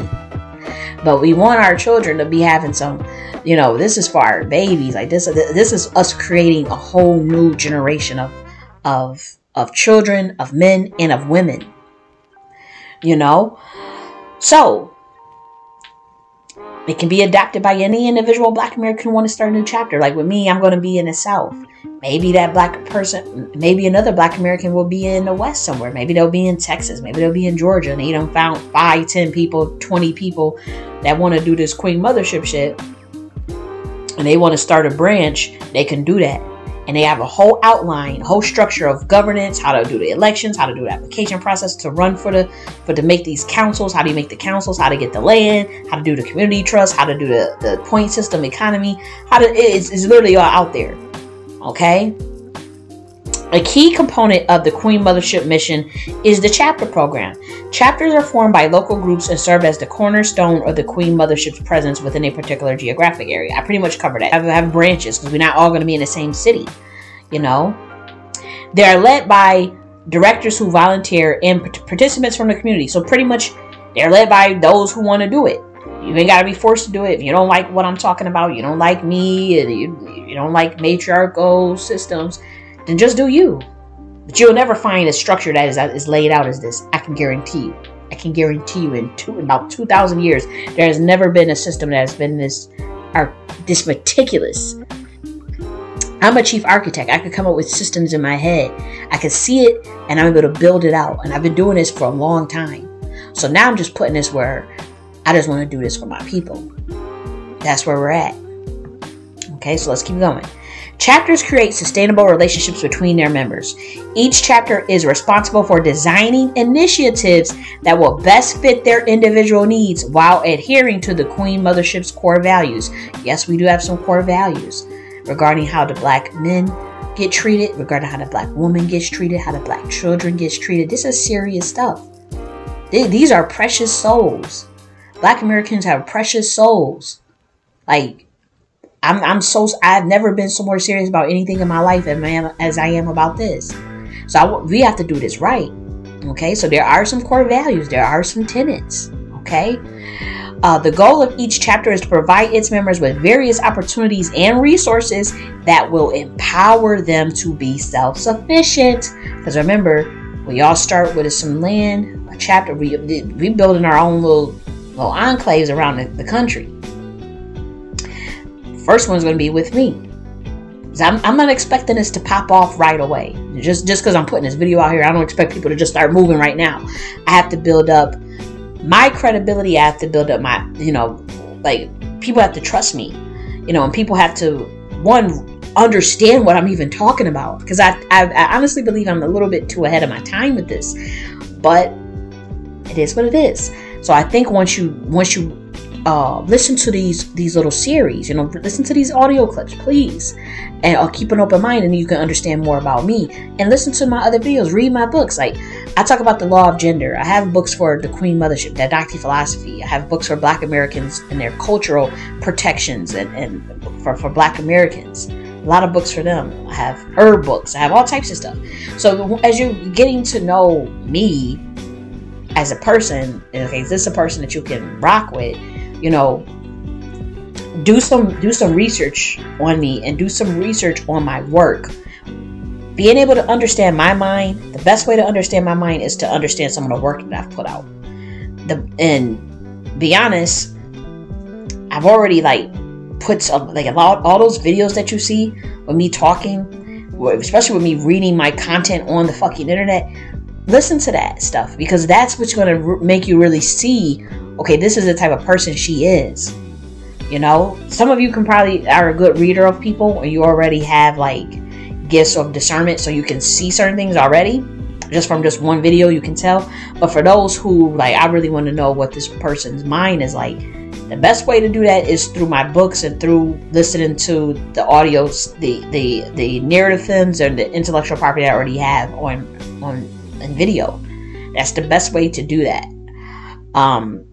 Speaker 1: But we want our children to be having some you know this is for our babies. Like this this is us creating a whole new generation of of of children of men and of women. You know? So it can be adapted by any individual. Black american who want to start a new chapter. Like with me i'm going to be in the south maybe that black person maybe another black american will be in the west somewhere maybe they'll be in texas maybe they'll be in georgia and they don't found five ten people 20 people that want to do this queen mothership shit and they want to start a branch, they can do that. And they have a whole outline, whole structure of governance, how to do the elections, how to do the application process to run for the for to make these councils, how do you make the councils, how to get the land, how to do the community trust, how to do the, the point system economy, how to it's, it's literally all out there. Okay? A key component of the Queen Mothership mission is the chapter program. Chapters are formed by local groups and serve as the cornerstone of the Queen Mothership's presence within a particular geographic area. I pretty much covered that. I have branches because we're not all going to be in the same city, you know. They are led by directors who volunteer and participants from the community. So pretty much they're led by those who want to do it. You ain't got to be forced to do it. If you don't like what I'm talking about, you don't like me, you, you don't like matriarchal systems, then just do you. But you'll never find a structure that is, is laid out as this. I can guarantee you. I can guarantee you in, two, about 2,000 years, there has never been a system that has been this, this meticulous. I'm a chief architect. I could come up with systems in my head. I can see it and I'm able to build it out. And I've been doing this for a long time. So now I'm just putting this where I just want to do this for my people. That's where we're at. Okay, so let's keep going. Chapters create sustainable relationships between their members. Each chapter is responsible for designing initiatives that will best fit their individual needs while adhering to the Queen Mothership's core values. Yes, we do have some core values regarding how the black men get treated, regarding how the black woman gets treated, how the black children gets treated. This is serious stuff. These are precious souls. Black Americans have precious souls. Like, I'm, I'm so, I've never been so more serious about anything in my life as I am about this. So I, we have to do this right. Okay, so there are some core values, there are some tenets. Okay, uh, the goal of each chapter is to provide its members with various opportunities and resources that will empower them to be self sufficient. Because remember, we all start with some land, a chapter. We we building our own little little enclaves around the, the country. First one's going to be with me. I'm, I'm not expecting this to pop off right away. Just just because I'm putting this video out here, I don't expect people to just start moving right now. I have to build up my credibility. I have to build up my, you know, like people have to trust me, you know, and people have to one understand what I'm even talking about because I, I, I honestly believe I'm a little bit too ahead of my time with this, but it is what it is. So I think once you once you uh, listen to these these little series. You know, listen to these audio clips, please, and I'll keep an open mind, and you can understand more about me. And listen to my other videos, read my books. Like I talk about the law of gender. I have books for the Queen Mothership, Didactic Philosophy. I have books for Black Americans and their cultural protections, and, and for for Black Americans. A lot of books for them. I have herb books. I have all types of stuff. So as you're getting to know me as a person, okay, is this a person that you can rock with? you know, do some do some research on me and do some research on my work. Being able to understand my mind, the best way to understand my mind is to understand some of the work that I've put out. The and be honest, I've already like put some like a lot all those videos that you see with me talking, especially with me reading my content on the fucking internet. Listen to that stuff because that's what's going to make you really see okay, this is the type of person she is. You know, some of you can probably are a good reader of people, or you already have like gifts of discernment, so you can see certain things already just from just one video. You can tell. But for those who like, I really want to know what this person's mind is like. The best way to do that is through my books and through listening to the audios, the the the narrative films and the intellectual property I already have on on in video. That's the best way to do that. Um,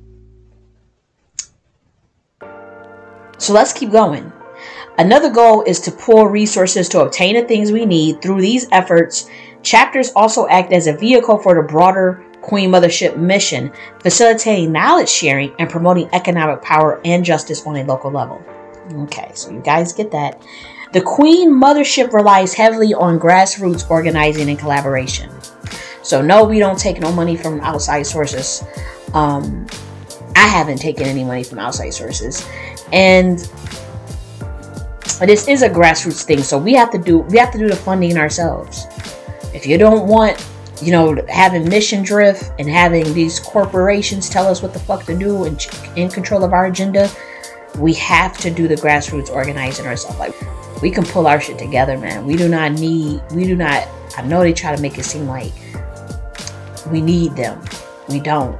Speaker 1: So let's keep going. Another goal is to pull resources to obtain the things we need. Through these efforts, chapters also act as a vehicle for the broader Queen Mothership mission, facilitating knowledge sharing and promoting economic power and justice on a local level. Okay, so you guys get that. The Queen Mothership relies heavily on grassroots organizing and collaboration. So, no, we don't take no money from outside sources. Um, I haven't taken any money from outside sources. And this is a grassroots thing, so we have to do we have to do the funding ourselves. If you don't want, you know, having mission drift and having these corporations tell us what the fuck to do and in control of our agenda, we have to do the grassroots organizing ourselves. Like we can pull our shit together, man. We do not need. We do not. I know they try to make it seem like we need them. We don't.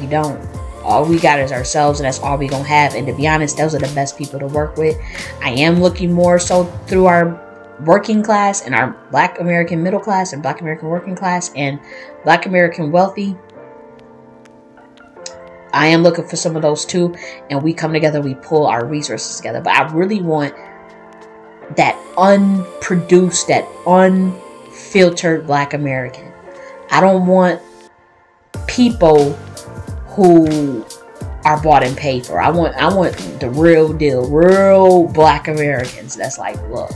Speaker 1: We don't. All we got is ourselves and that's all we gonna have. And to be honest those are the best people to work with. I am looking more so through our working class and our black american middle class and black american working class and black american wealthy. I am looking for some of those too and we come together we pull our resources together. But i really want that unproduced that unfiltered black american i don't want people who are bought and paid for. I want I want the real deal, real black Americans that's like, look,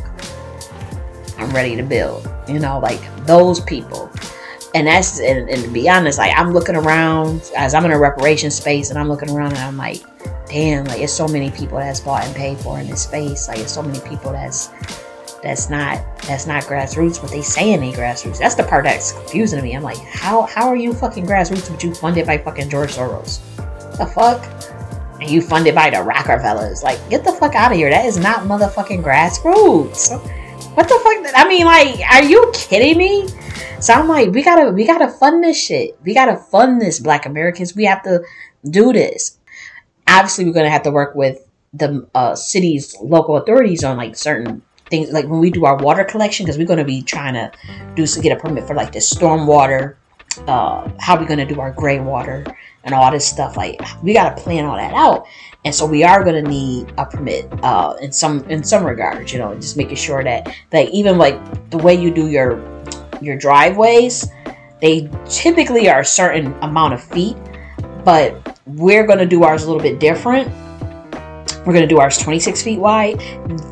Speaker 1: I'm ready to build. You know, like those people. And that's and, and to be honest, like I'm looking around as I'm in a reparation space and I'm looking around and I'm like, damn, like it's so many people that's bought and paid for in this space. Like it's so many people that's that's not that's not grassroots, but they saying they grassroots. That's the part that's confusing to me. I'm like, how how are you fucking grassroots, but you funded by fucking George Soros? The fuck? And you funded by the Rockefellers? Like, get the fuck out of here. That is not motherfucking grassroots. What the fuck? I mean, like, are you kidding me? So I'm like, we gotta we gotta fund this shit. We gotta fund this, Black Americans. We have to do this. Obviously, we're gonna have to work with the uh, city's local authorities on like certain things like when we do our water collection because we're going to be trying to do to get a permit for like the storm water uh how we're going to do our gray water and all this stuff like we got to plan all that out. And so we are going to need a permit uh in some in some regards you know just making sure that like even like the way you do your your driveways they typically are a certain amount of feet but we're going to do ours a little bit different we're going to do ours 26 feet wide.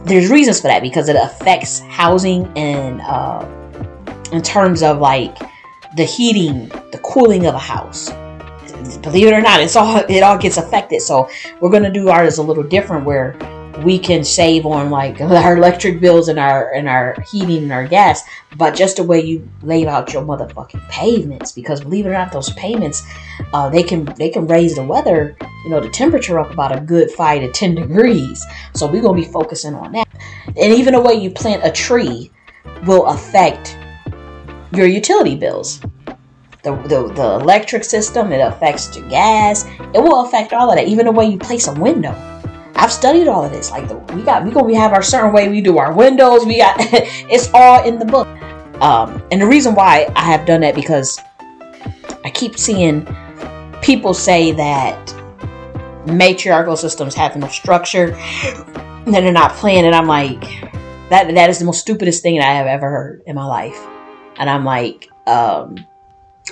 Speaker 1: There's reasons for that because it affects housing and uh, in terms of like the heating, the cooling of a house. Believe it or not, it's all it all gets affected. So we're going to do ours a little different where we can save on like our electric bills and our and our heating and our gas but just the way you lay out your motherfucking pavements because believe it or not those pavements uh, they can they can raise the weather you know the temperature up about a good five to ten degrees. So we're gonna be focusing on that. And even the way you plant a tree will affect your utility bills. The, the, the electric system it affects the gas it will affect all of that even the way you place a window I've studied all of this. Like the, we got, we gonna have our certain way we do our windows. We got, it's all in the book. Um, and the reason why I have done that because I keep seeing people say that matriarchal systems have no structure, and they're not planned. And I'm like, that that is the most stupidest thing I have ever heard in my life. And I'm like, um,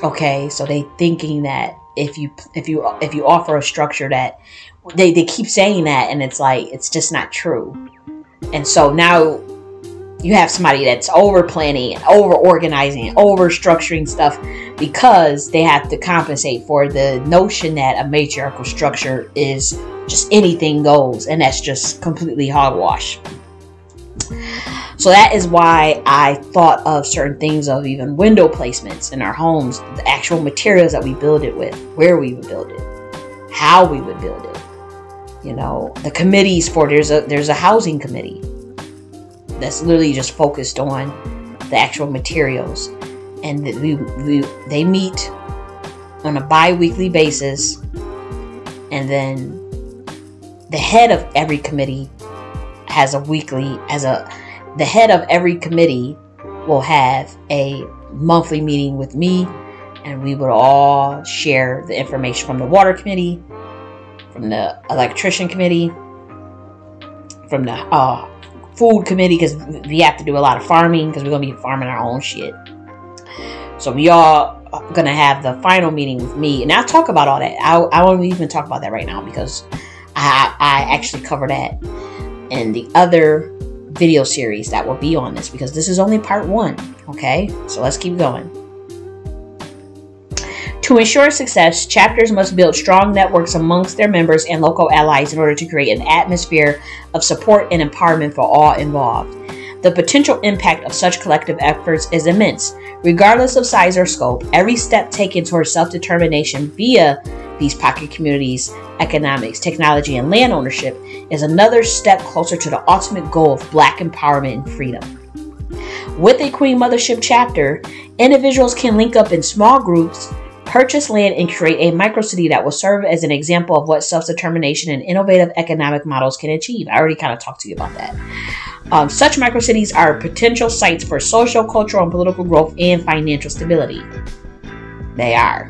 Speaker 1: okay, so they thinking that if you if you if you offer a structure that they, they keep saying that and it's like it's just not true. And so now you have somebody that's over planning and over organizing and over structuring stuff because they have to compensate for the notion that a matriarchal structure is just anything goes and that's just completely hogwash. So that is why I thought of certain things of even window placements in our homes, the actual materials that we build it with, where we would build it, how we would build it you know the committees for there's a there's a housing committee that's literally just focused on the actual materials. And we, we they meet on a bi-weekly basis. And then the head of every committee has a weekly as a the head of every committee will have a monthly meeting with me. And we would all share the information from the water committee from the electrician committee, from the uh, food committee, because we have to do a lot of farming because we're gonna be farming our own shit. So we all gonna have the final meeting with me, and I'll talk about all that. I, I won't even talk about that right now because I I actually cover that in the other video series that will be on this because this is only part one. Okay, so let's keep going. To ensure success, chapters must build strong networks amongst their members and local allies in order to create an atmosphere of support and empowerment for all involved. The potential impact of such collective efforts is immense. Regardless of size or scope, every step taken towards self determination via these pocket communities, economics, technology, and land ownership is another step closer to the ultimate goal of Black empowerment and freedom. With a Queen Mothership chapter, individuals can link up in small groups purchase land and create a microcity that will serve as an example of what self-determination and innovative economic models can achieve. I already kind of talked to you about that. Um, such microcities are potential sites for social, cultural, and political growth and financial stability. They are.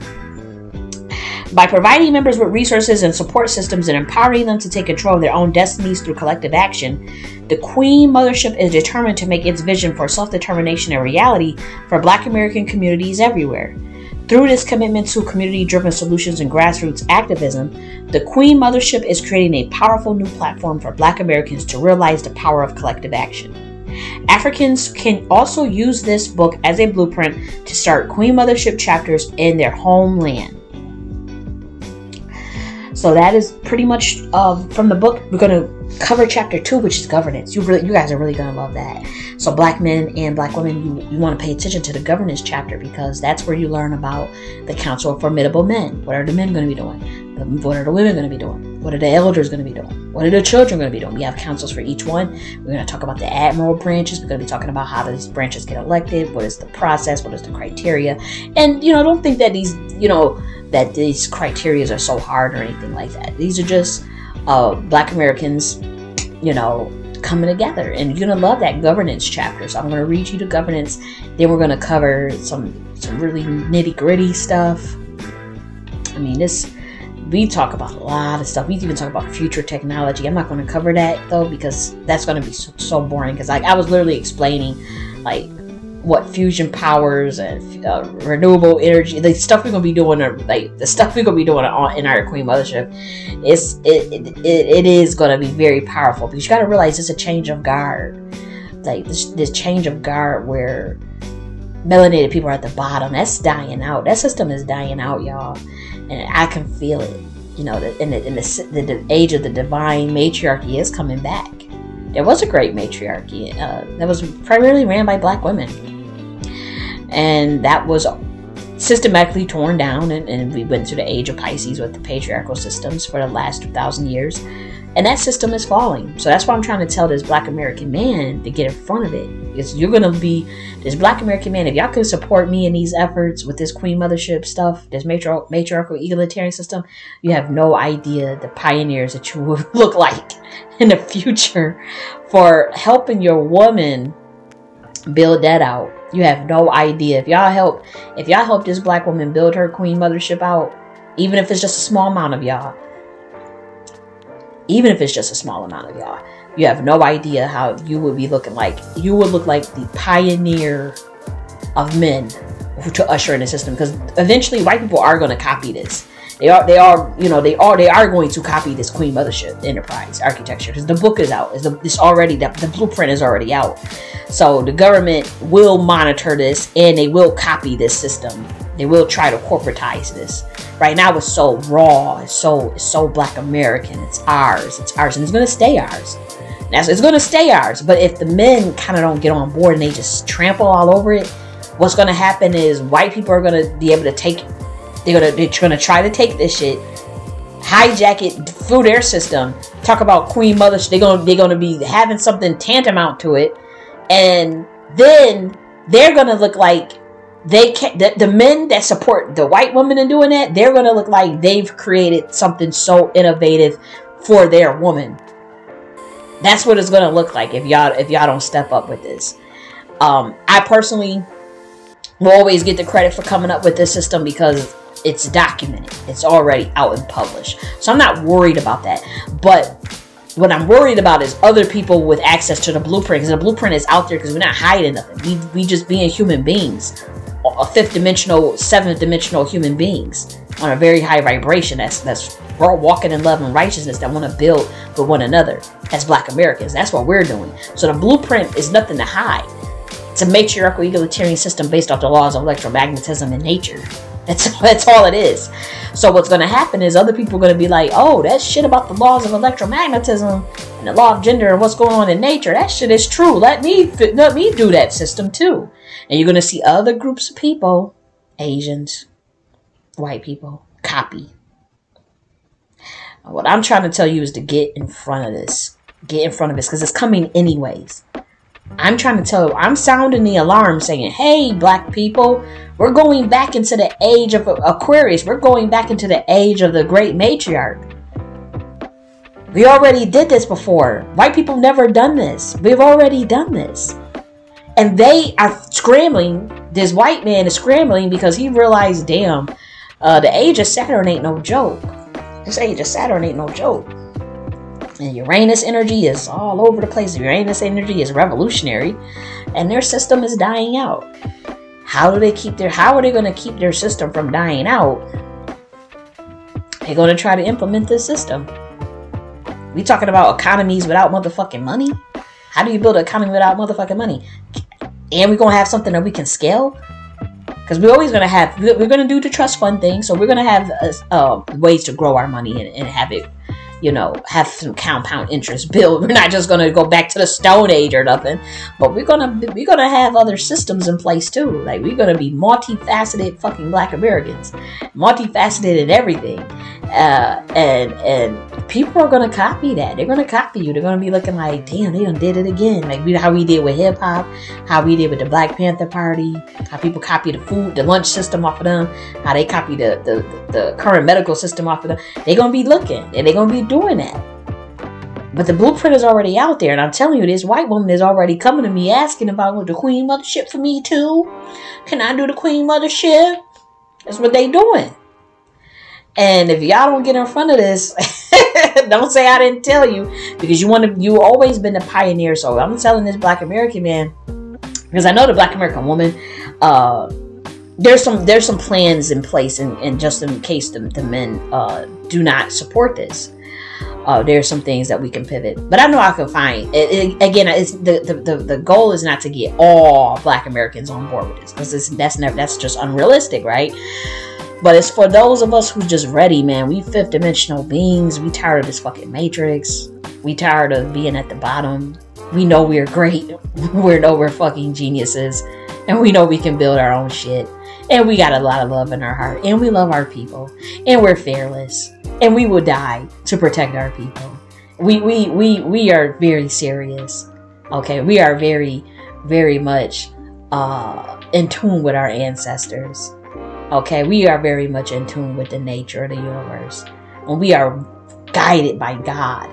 Speaker 1: By providing members with resources and support systems and empowering them to take control of their own destinies through collective action, the Queen Mothership is determined to make its vision for self determination a reality for Black American communities everywhere. Through this commitment to community driven solutions and grassroots activism, the Queen Mothership is creating a powerful new platform for Black Americans to realize the power of collective action. Africans can also use this book as a blueprint to start Queen Mothership chapters in their homeland. So that is pretty much uh, from the book. We're going to cover chapter two, which is governance. You really, you guys are really to love that. So black men and black women, you, you want to pay attention to the governance chapter because that's where you learn about the Council of Formidable Men. What are the men going to be doing? What are the women going to be doing? What are the elders going to be doing? What are the children going to be doing? We have councils for each one. We're going to talk about the admiral branches. We're going to be talking about how these branches get elected. What is the process? What is the criteria? And, you know, don't think that these, you know, that these criterias are so hard or anything like that. These are just uh, black Americans, you know, coming together. And you're gonna love that governance chapter. So I'm gonna read you the governance. Then we're gonna cover some some really nitty gritty stuff. I mean, this we talk about a lot of stuff. We even talk about future technology. I'm not to cover that though because that's to be so, so boring. Because like I was literally explaining like what fusion powers and uh, renewable energy, the stuff we're gonna be doing, or like the stuff we're gonna be doing on, in our Queen Mothership, is it, it, it is gonna be very powerful because you got to realize it's a change of guard, like this, this change of guard where melanated people are at the bottom. That's dying out. That system is dying out, y'all, and I can feel it. You know, in the, in the, the, the age of the divine matriarchy is coming back. There was a great matriarchy uh, that was primarily ran by black women and that was systematically torn down and, and, we went through the age of pisces with the patriarchal systems for the last 2000 years. And that system is falling. So that's why i'm trying to tell this black american man to get in front of it. Because you're going to be this black american man if y'all can support me in these efforts with this queen mothership stuff this matriarchal, matriarchal egalitarian system you have no idea the pioneers that you will look like in the future for helping your woman build that out you have no idea. If y'all help, if y'all help this black woman build her queen mothership out, even if it's just a small amount of y'all, even if it's just a small amount of y'all, you have no idea how you would be looking like. You would look like the pioneer of men to usher in the system because eventually white people are going to copy this. They are, they are, you know, they are, they are going to copy this Queen Mothership Enterprise architecture because the book is out. It's, the, already the, the blueprint is already out. So the government will monitor this and they will copy this system. They will try to corporatize this. Right now, it's so raw. It's so it's so Black American. It's ours. It's ours, and it's gonna stay ours. That's it's gonna stay ours. But if the men kind of don't get on board and they just trample all over it, what's gonna happen is white people are gonna be able to take they're gonna they're gonna try to take this shit, hijack it through their system. Talk about Queen Mother. They're gonna they're gonna be having something tantamount to it, and then they're gonna look like they can the, the men that support the white woman in doing that they're gonna look like they've created something so innovative for their woman that's what it's gonna look like if y'all if y'all don't step up with this um i personally will always get the credit for coming up with this system because it's documented. It's already out and published. So I'm not worried about that. But what I'm worried about is other people with access to the blueprint because the blueprint is out there because we're not hiding nothing. We we just being human beings, a fifth dimensional, seventh dimensional human beings on a very high vibration. That's that's we're walking in love and righteousness that want to build with one another as Black Americans. That's what we're doing. So the blueprint is nothing to hide. It's a matriarchal egalitarian system based off the laws of electromagnetism and nature. That's that's all it is. So what's to happen is other people are to be like, "Oh, that shit about the laws of electromagnetism and the law of gender and what's going on in nature. That shit is true. Let me let me do that system too." And you're to see other groups of people, Asians, white people, copy. What I'm trying to tell you is to get in front of this. Get in front of this because it's coming anyways. I'm trying to tell you, I'm sounding the alarm saying, hey, black people, we're going back into the age of Aquarius. We're going back into the age of the great matriarch. We already did this before. White people never done this. We've already done this. And they are scrambling. This white man is scrambling because he realized, damn, uh, the age of Saturn ain't no joke. This age of Saturn ain't no joke. And Uranus energy is all over the place. Uranus energy is revolutionary, and their system is dying out. How do they keep their? How are they going to keep their system from dying out? They're going to try to implement this system. We talking about economies without motherfucking money? How do you build an economy without motherfucking money? And we're gonna have something that we can scale because we're always gonna have we're gonna do the trust fund thing so we're gonna have uh, ways to grow our money and, and have it you know, have some compound interest build. We're not just going to go back to the Stone Age or nothing, but we're gonna we're gonna have other systems in place too. Like we're gonna be multifaceted fucking Black Americans, multifaceted in everything, uh, and and people are gonna copy that. They're gonna copy you. They're gonna be looking like, damn, they done did it again. Like we, how we did with hip hop, how we did with the Black Panther Party, how people copy the food, the lunch system off of them, how they copy the the, the current medical system off of them. They're gonna be looking and they're gonna be doing that. But the blueprint is already out there, and I'm telling you, this white woman is already coming to me asking if I want the Queen Mothership for me too. Can I do the Queen Mothership? That's what they doing. And if y'all don't get in front of this, don't say I didn't tell you because you want to. You always been the pioneer. So I'm telling this Black American man because I know the Black American woman. Uh, there's some there's some plans in place, and, and just in case the, the men uh, do not support this, uh, are some things that we can pivot. But I know I can find. It, it, again, it's the, the, the the goal is not to get all Black Americans on board with this because it's that's never that's just unrealistic, right? But it's for those of us who just ready, man. We fifth dimensional beings. We tired of this fucking matrix. We tired of being at the bottom. We know we're great. we know we're fucking geniuses. And we know we can build our own shit. And we got a lot of love in our heart. And we love our people. And we're fearless. And we will die to protect our people. We we we we are very serious. Okay, we are very, very much uh in tune with our ancestors Okay, we are very much in tune with the nature of the universe. And we are guided by God.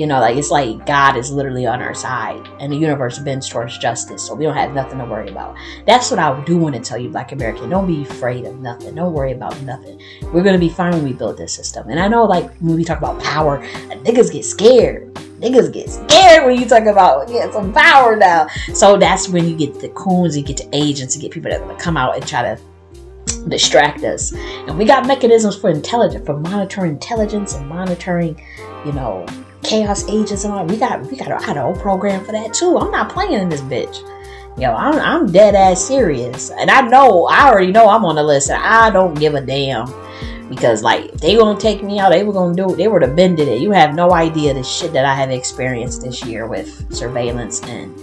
Speaker 1: You know, like it's like God is literally on our side and the universe bends towards justice. So we don't have nothing to worry about. That's what I do want to tell you, Black American. Don't be afraid of nothing. Don't worry about nothing. We're gonna be fine when we build this system. And I know like when we talk about power, niggas get scared niggas get scared when you talk about get some power now. So that's when you get the coons, you get the agents, you get people that come out and try to distract us. And we got mechanisms for intelligence, for monitoring intelligence and monitoring, you know, chaos agents and all. We got we got a whole program for that too. I'm not playing in this bitch. Yo, I'm, I'm dead ass serious, and I know I already know I'm on the list, and I don't give a damn because like they gonna take me out, they were gonna do it. They would have bended it. You have no idea the shit that I have experienced this year with surveillance and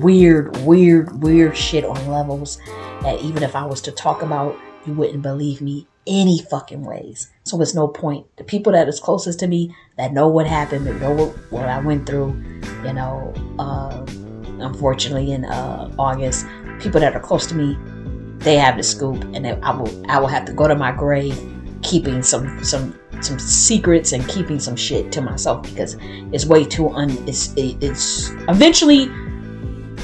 Speaker 1: weird, weird, weird shit on levels that even if I was to talk about you wouldn't believe me any fucking ways. So it's no point. The people that is closest to me that know what happened, that know what, what I went through, you know, uh, unfortunately in uh, August, people that are close to me, they have the scoop, and I will I will have to go to my grave keeping some some some secrets and keeping some shit to myself because it's way too un it's it's eventually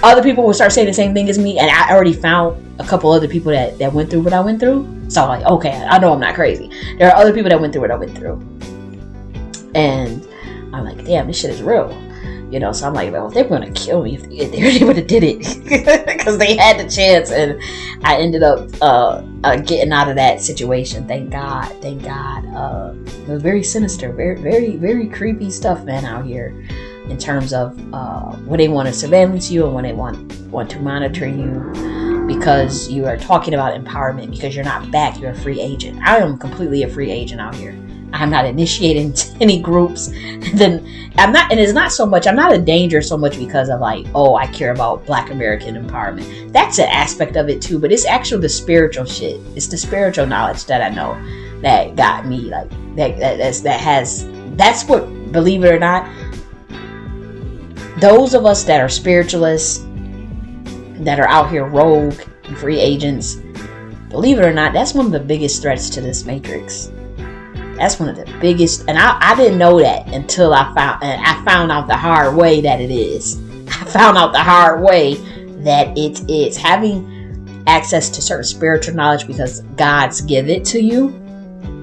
Speaker 1: other people will start saying the same thing as me and I already found a couple other people that, that went through what I went through. So I'm like, okay, I know I'm not crazy. There are other people that went through what I went through. And I'm like, damn, this shit is real. You know, so I'm like, well, if they were gonna kill me, if they, they would have did it, because they had the chance, and I ended up uh, uh, getting out of that situation. Thank God, thank God. Uh, it was very sinister, very, very, very creepy stuff, man, out here in terms of uh, when they want to surveillance you and when they want want to monitor you because you are talking about empowerment because you're not back. You're a free agent. I am completely a free agent out here. I'm not initiating any groups. Then i'm not and it's not so much i'm not a danger so much because of like oh i care about black american empowerment. That's an aspect of it too but it's actually the spiritual shit. It's the spiritual knowledge that i know that got me like that that, that's, that has that's what believe it or not those of us that are spiritualists, that are out here rogue free agents, believe it or not, that's one of the biggest threats to this matrix. That's one of the biggest, and I, I didn't know that until I found and I found out the hard way that it is. I found out the hard way that it is having access to certain spiritual knowledge because God's give it to you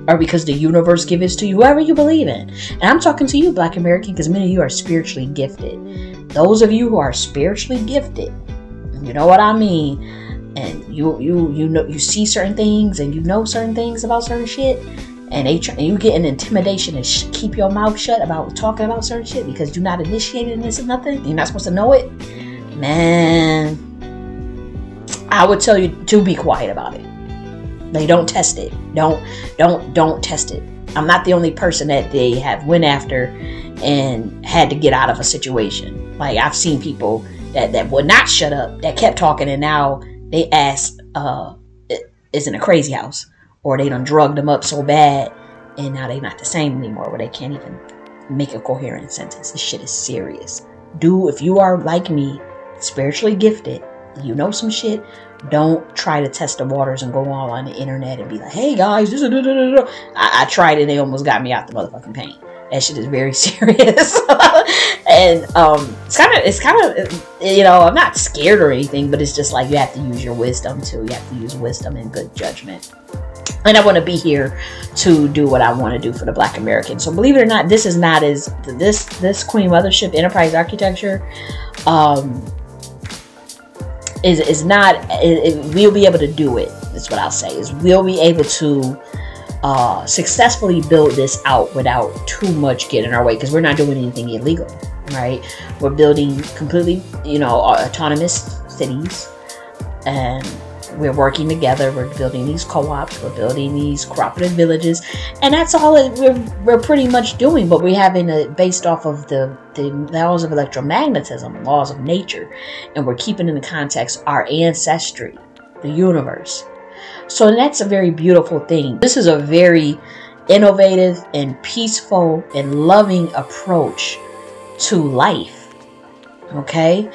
Speaker 1: or because the universe gives to you, whoever you believe in. And I'm talking to you, Black American, because many of you are spiritually gifted. Those of you who are spiritually gifted, you know what I mean, and you you you know you see certain things and you know certain things about certain shit, and they try, and you get an intimidation and sh- keep your mouth shut about talking about certain shit because you're not initiated in this or nothing. You're not supposed to know it, man. I would tell you to be quiet about it. They don't test it. Don't don't don't test it. I'm not the only person that they have went after and had to get out of a situation. Like I've seen people that that would not shut up, that kept talking, and now they ask, uh, "Is in a crazy house?" Or they done drugged them up so bad, and now they not the same anymore, where they can't even make a coherent sentence. This shit is serious. Do if you are like me, spiritually gifted, you know some shit, don't try to test the waters and go all on the internet and be like, hey guys, this is I, I tried it, they almost got me out the motherfucking paint. That shit is very serious. and um, it's kind of it's kind of you know I'm not scared or anything, but it's just like you have to use your wisdom too. You have to use wisdom and good judgment. And I want to be here to do what I want to do for the Black American. So believe it or not, this is not as this this Queen Mothership Enterprise Architecture. Um, is is not it, it, we'll be able to do it. That's what I'll say. Is we'll be able to uh, successfully build this out without too much getting our way because we're not doing anything illegal, right? We're building completely, you know, autonomous cities and we're working together. We're building these co-ops. We're building these cooperative villages, and that's all that we're, we're pretty much doing. But we're having it based off of the the laws of electromagnetism, laws of nature, and we're keeping in the context our ancestry, the universe. So that's a very beautiful thing. This is a very innovative and peaceful and loving approach to life. Okay,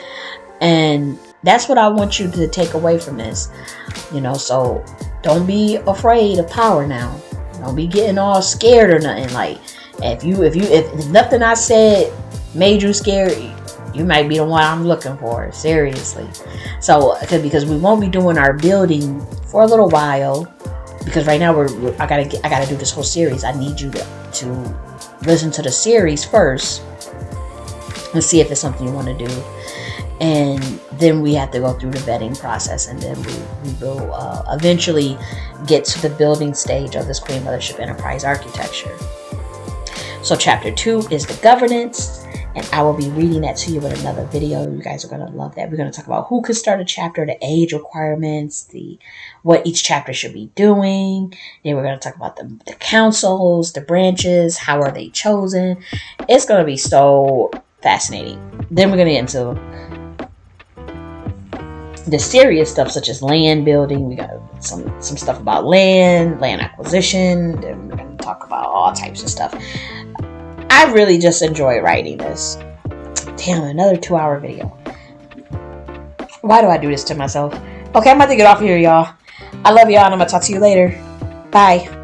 Speaker 1: and that's what I want you to take away from this. You know, so don't be afraid of power now. Don't be getting all scared or nothing. Like if you if you if nothing I said made you scared, you might be the one I'm looking for. Seriously. So because we won't be doing our building for a little while because right now we're, we're I gotta get, I gotta do this whole series. I need you to, to listen to the series first and see if it's something you want to do and then we have to go through the vetting process and then we, we will uh, eventually get to the building stage of this queen mothership enterprise architecture. So chapter two is the governance and i will be reading that to you in another video. You guys are going to love that. We're going to talk about who could start a chapter the age requirements the what each chapter should be doing. Then we're going to talk about the, the councils the branches how are they chosen. It's going to be so fascinating. Then we're going to get into the serious stuff such as land building. We got some some stuff about land, land acquisition. Then we're to talk about all types of stuff. I really just enjoy writing this. Damn, another two-hour video. Why do I do this to myself? Okay, I'm about to get off here, y'all. I love y'all, and I'm gonna talk to you later. Bye.